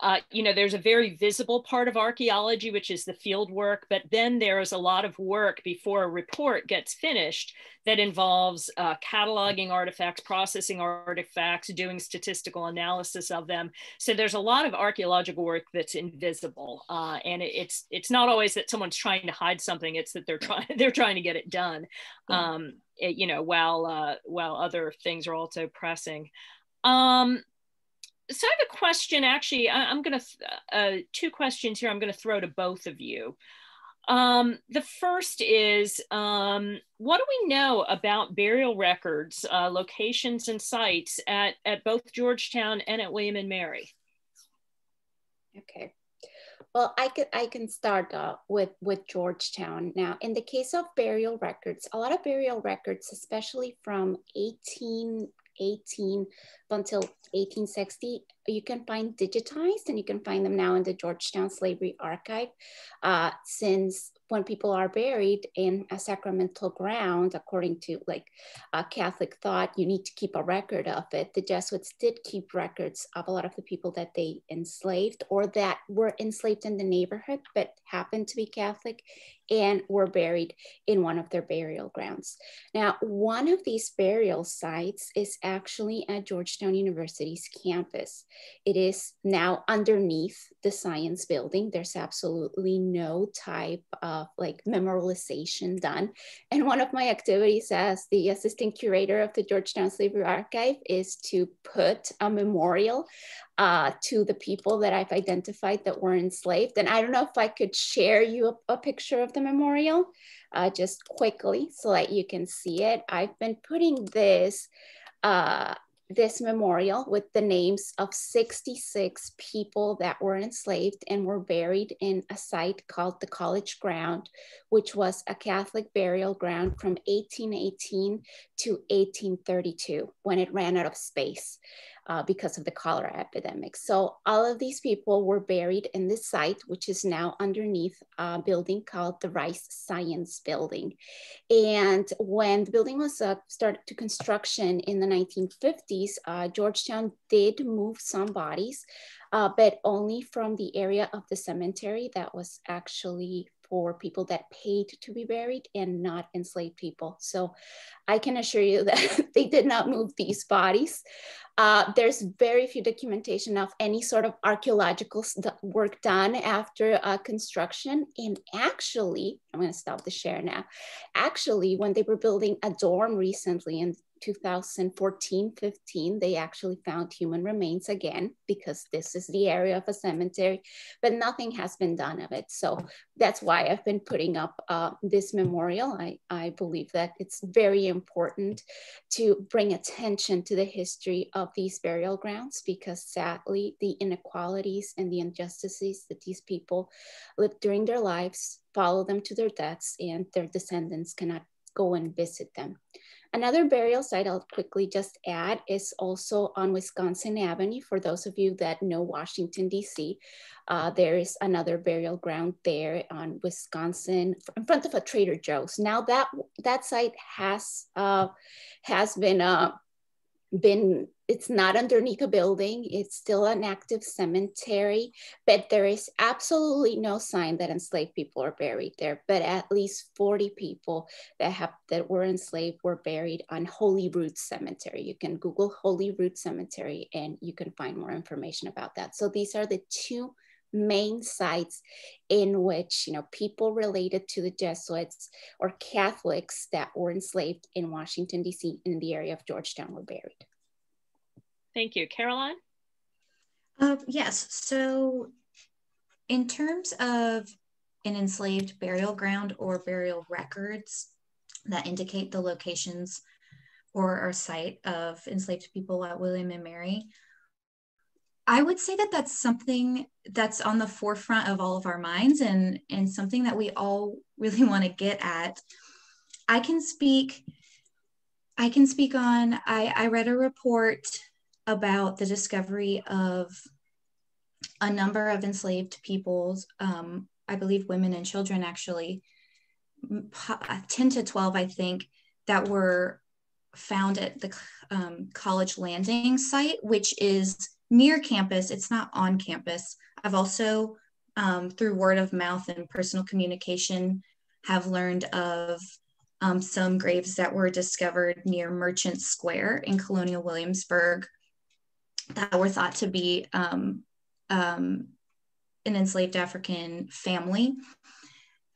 uh, you know, there's a very visible part of archaeology, which is the field work, but then there is a lot of work before a report gets finished that involves uh, cataloging artifacts, processing artifacts, doing statistical analysis of them. So there's a lot of archaeological work that's invisible, uh, and it, it's it's not always that someone's trying to hide something; it's that they're trying they're trying to get it done. Um, it, you know, while uh, while other things are also pressing. Um, so I have a question. Actually, I, am going to uh, two questions here. I'm going to throw to both of you. Um, the first is um, what do we know about burial records, uh, locations, and sites at, at both Georgetown and at William and Mary? Okay. Well, I could I can start uh, with with Georgetown now. In the case of burial records, a lot of burial records, especially from 1818 until 1860, you can find digitized, and you can find them now in the Georgetown Slavery Archive. Uh, since when people are buried in a sacramental ground, according to like a Catholic thought, you need to keep a record of it. The Jesuits did keep records of a lot of the people that they enslaved or that were enslaved in the neighborhood, but happened to be Catholic and were buried in one of their burial grounds. Now, one of these burial sites is actually at Georgetown University's campus. It is now underneath the science building. There's absolutely no type of like memorialization done. And one of my activities as the assistant curator of the Georgetown Slavery Archive is to put a memorial uh, to the people that I've identified that were enslaved. And I don't know if I could share you a, a picture of the memorial uh, just quickly so that you can see it. I've been putting this uh, this memorial with the names of 66 people that were enslaved and were buried in a site called the College Ground, which was a Catholic burial ground from 1818 to 1832 when it ran out of space uh, because of the cholera epidemic. So all of these people were buried in this site, which is now underneath a building called the Reiss Science Building. And when the building was uh, started to construction in the 1950s, uh, Georgetown did move some bodies, uh, but only from the area of the cemetery that was actually for people that paid to be buried and not enslaved people. So I can assure you that they did not move these bodies. Uh, there's very few documentation of any sort of archaeological work done after uh, construction. And actually, I'm going to stop the share now. Actually, when they were building a dorm recently in 2014 15, they actually found human remains again because this is the area of a cemetery, but nothing has been done of it. So that's why I've been putting up uh, this memorial. I, I believe that it's very important to bring attention to the history of these burial grounds because sadly, the inequalities and the injustices that these people lived during their lives follow them to their deaths and their descendants cannot go and visit them. Another burial site I'll quickly just add is also on Wisconsin Avenue. For those of you that know Washington, D.C., uh, there is another burial ground there on Wisconsin in front of a Trader Joe's. Now that that site has uh, has been uh, been it's not underneath a building it's still an active cemetery but there is absolutely no sign that enslaved people are buried there but at least 40 people that have that were enslaved were buried on holy rood cemetery you can google holy rood cemetery and you can find more information about that so these are the two main sites in which you know people related to the Jesuits or Catholics that were enslaved in Washington D.C. in the area of Georgetown were buried. Thank you, Caroline. Uh, yes. So, in terms of an enslaved burial ground or burial records that indicate the locations or, or site of enslaved people at William and Mary, I would say that that's something that's on the forefront of all of our minds and, and something that we all really want to get at. I can speak I can speak on I, I read a report about the discovery of a number of enslaved peoples, um, I believe women and children actually, 10 to 12, I think, that were found at the um, college landing site, which is near campus, it's not on campus. I've also, um, through word of mouth and personal communication, have learned of um, some graves that were discovered near Merchant Square in Colonial Williamsburg that were thought to be um, um, an enslaved African family.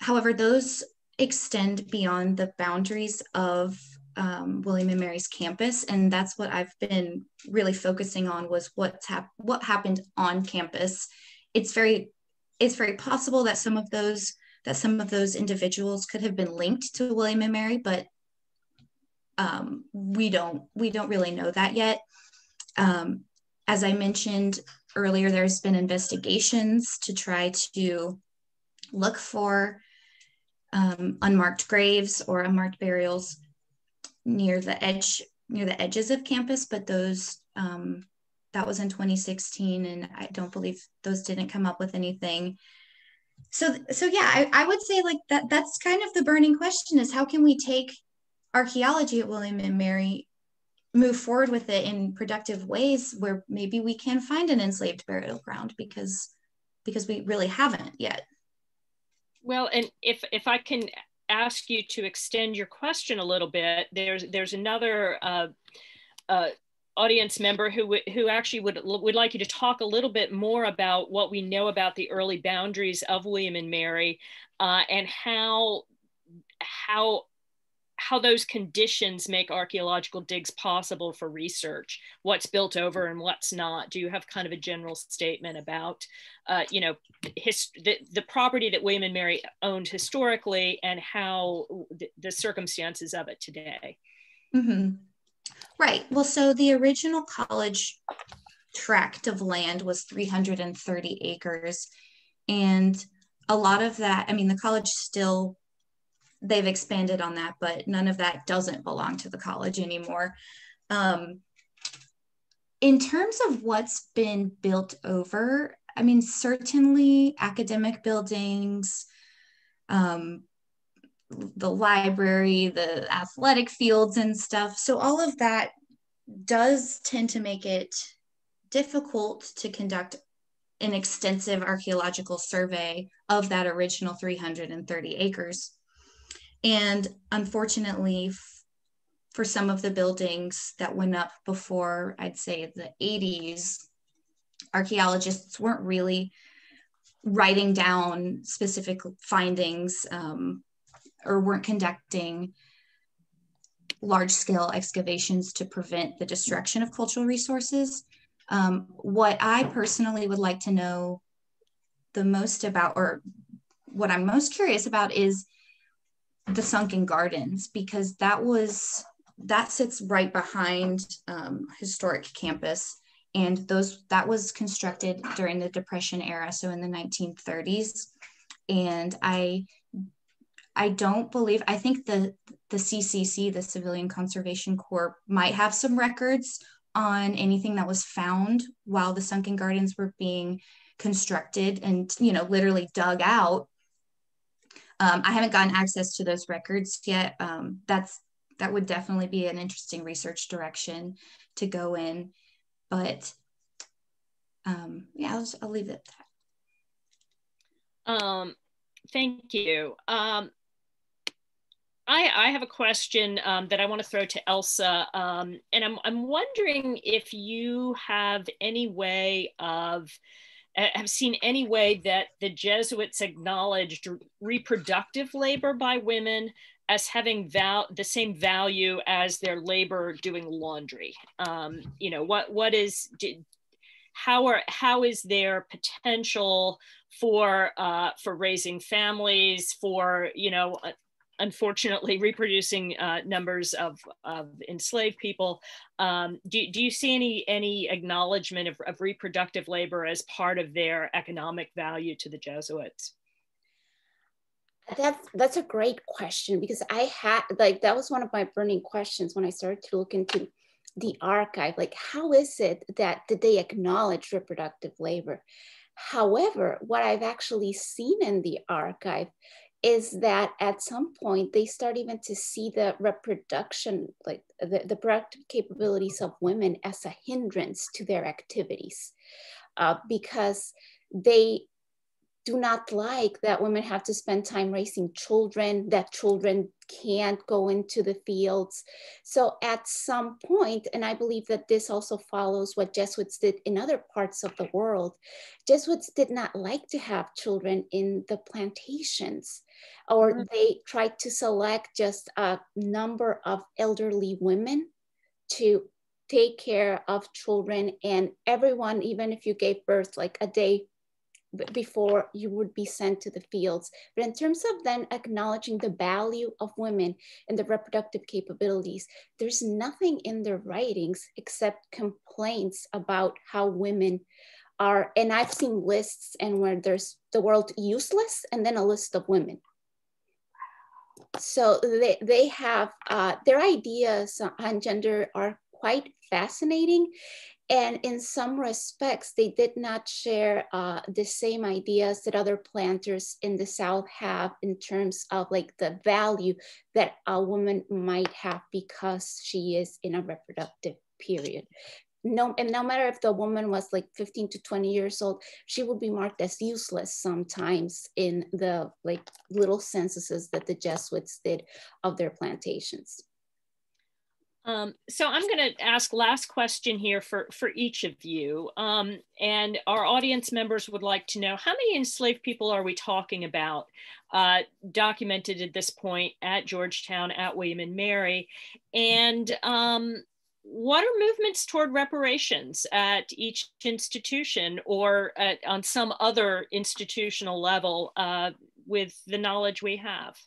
However, those extend beyond the boundaries of um, William and Mary's campus, and that's what I've been really focusing on was what's hap- what happened on campus. It's very it's very possible that some of those that some of those individuals could have been linked to William and Mary, but um, we don't we don't really know that yet. Um, as I mentioned earlier, there's been investigations to try to look for um, unmarked graves or unmarked burials near the edge near the edges of campus, but those um, that was in 2016, and I don't believe those didn't come up with anything. So, so yeah, I, I would say like that. That's kind of the burning question: is how can we take archaeology at William and Mary, move forward with it in productive ways where maybe we can find an enslaved burial ground because because we really haven't yet. Well, and if if I can ask you to extend your question a little bit, there's there's another uh, uh, audience member who who actually would would like you to talk a little bit more about what we know about the early boundaries of William and Mary uh, and how how how those conditions make archaeological digs possible for research what's built over and what's not. Do you have kind of a general statement about uh, you know his, the, the property that william and mary owned historically and how the, the circumstances of it today? Mm-hmm. right. Well so the original college tract of land was 330 acres and a lot of that i mean the college still they've expanded on that, but none of that doesn't belong to the college anymore. Um, in terms of what's been built over, I mean, certainly academic buildings, um, the library, the athletic fields, and stuff. So, all of that does tend to make it difficult to conduct an extensive archaeological survey of that original 330 acres. And unfortunately, for some of the buildings that went up before, I'd say the 80s, archaeologists weren't really writing down specific findings um, or weren't conducting large scale excavations to prevent the destruction of cultural resources. Um, what I personally would like to know the most about, or what I'm most curious about, is the sunken gardens because that was that sits right behind um, historic campus. And those that was constructed during the depression era so in the 1930s and i i don't believe i think the the ccc the civilian conservation corps might have some records on anything that was found while the sunken gardens were being constructed and you know literally dug out um, I haven't gotten access to those records yet. Um, that's that would definitely be an interesting research direction to go in, but um, yeah, I'll, just, I'll leave it at that. Um, thank you. Um, I, I, have a question um, that I want to throw to Elsa, um, and I'm, I'm wondering if you have any way of have seen any way that the Jesuits acknowledged reproductive labor by women as having val- the same value as their labor doing laundry. Um, you know, what what is did, how are how is their potential for uh, for raising families for you know unfortunately reproducing uh, numbers of, of enslaved people. Um, do, do you see any, any acknowledgement of, of reproductive labor as part of their economic value to the Jesuits? That's that's a great question because I had like that was one of my burning questions when I started to look into the archive. Like, how is it that did they acknowledge reproductive labor? However, what I've actually seen in the archive is that at some point they start even to see the reproduction, like the, the productive capabilities of women as a hindrance to their activities uh, because they do not like that women have to spend time raising children, that children can't go into the fields. So at some point, and I believe that this also follows what Jesuits did in other parts of the world, Jesuits did not like to have children in the plantations, or mm-hmm. they tried to select just a number of elderly women to take care of children and everyone, even if you gave birth like a day before you would be sent to the fields. But in terms of then acknowledging the value of women and the reproductive capabilities, there's nothing in their writings except complaints about how women are, and I've seen lists and where there's the word useless and then a list of women. So they, they have, uh, their ideas on gender are quite fascinating and in some respects, they did not share uh, the same ideas that other planters in the South have in terms of like the value that a woman might have because she is in a reproductive period. No, and no matter if the woman was like 15 to 20 years old, she would be marked as useless sometimes in the like little censuses that the Jesuits did of their plantations. Um, so I'm going to ask last question here for, for each of you. Um, and our audience members would like to know how many enslaved people are we talking about uh, documented at this point at Georgetown, at William and Mary? And um, what are movements toward reparations at each institution or at, on some other institutional level uh, with the knowledge we have?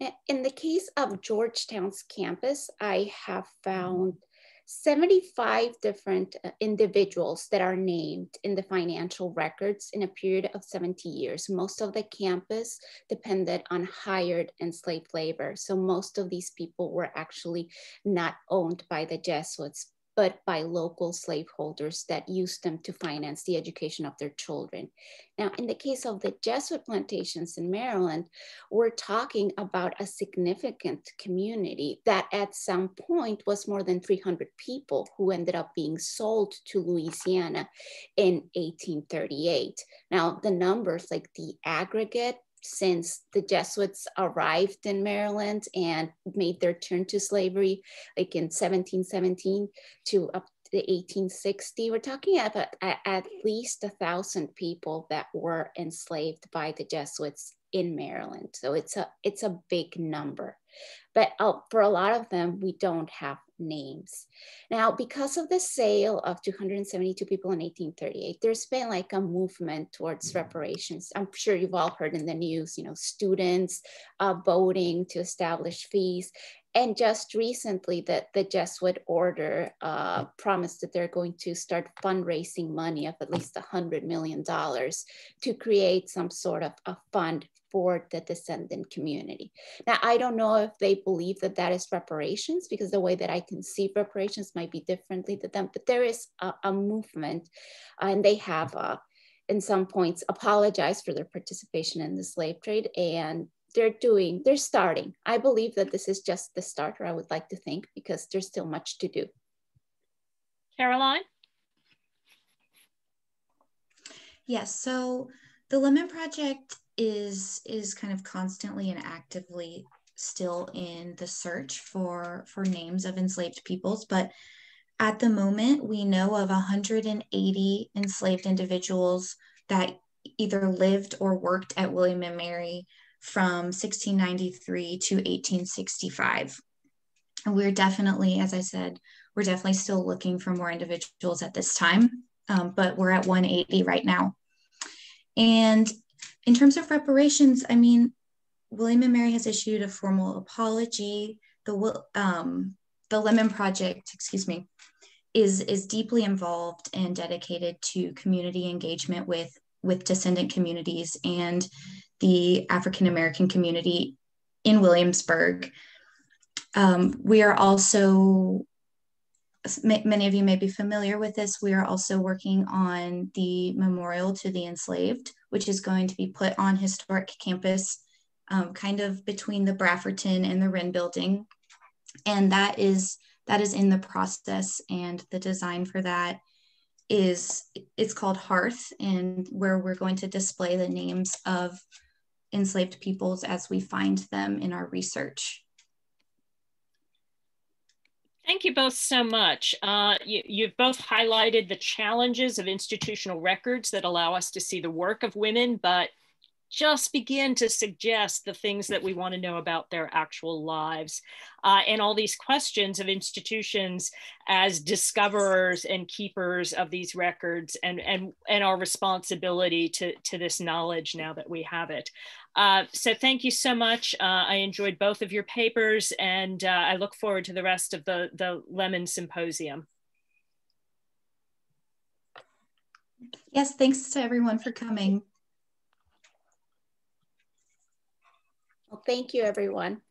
In the case of Georgetown's campus, I have found 75 different uh, individuals that are named in the financial records in a period of 70 years. Most of the campus depended on hired enslaved labor. So most of these people were actually not owned by the Jesuits, but by local slaveholders that used them to finance the education of their children. Now, in the case of the Jesuit plantations in Maryland, we're talking about a significant community that at some point was more than 300 people who ended up being sold to Louisiana in 1838. Now, the numbers, like the aggregate since the Jesuits arrived in Maryland and made their turn to slavery, like in 1717 to up to 1860. We're talking about at least a thousand people that were enslaved by the Jesuits in Maryland. So it's a it's a big number. But uh, for a lot of them, we don't have names. Now, because of the sale of 272 people in 1838, there's been like a movement towards reparations. I'm sure you've all heard in the news, you know, students uh, voting to establish fees. And just recently, that the Jesuit order uh, promised that they're going to start fundraising money of at least $100 million to create some sort of a fund for the descendant community. Now, I don't know if they believe that that is reparations because the way that I conceive reparations might be differently to them, but there is a, a movement and they have, uh, in some points, apologized for their participation in the slave trade and they're doing, they're starting. I believe that this is just the starter, I would like to think, because there's still much to do. Caroline? Yes, so the Lemon Project is is kind of constantly and actively still in the search for for names of enslaved peoples but at the moment we know of 180 enslaved individuals that either lived or worked at william and mary from 1693 to 1865 and we're definitely as i said we're definitely still looking for more individuals at this time um, but we're at 180 right now. And in terms of reparations, I mean, William and Mary has issued a formal apology. The um, the Lemon Project, excuse me, is is deeply involved and dedicated to community engagement with with descendant communities and the African American community in Williamsburg. Um, we are also many of you may be familiar with this. We are also working on the memorial to the enslaved, which is going to be put on historic campus, um, kind of between the Brafferton and the Wren building. And that is that is in the process and the design for that is it's called Hearth, and where we're going to display the names of enslaved peoples as we find them in our research. Thank you both so much. Uh, you, have both highlighted the challenges of institutional records that allow us to see the work of women, but just begin to suggest the things that we want to know about their actual lives. Uh, and all these questions of institutions as discoverers and keepers of these records and, and, and our responsibility to, to this knowledge now that we have it. Uh, so thank you so much. Uh, I enjoyed both of your papers and uh, I look forward to the rest of the, the Lemon Symposium. Yes, thanks to everyone for coming. Well, thank you, everyone.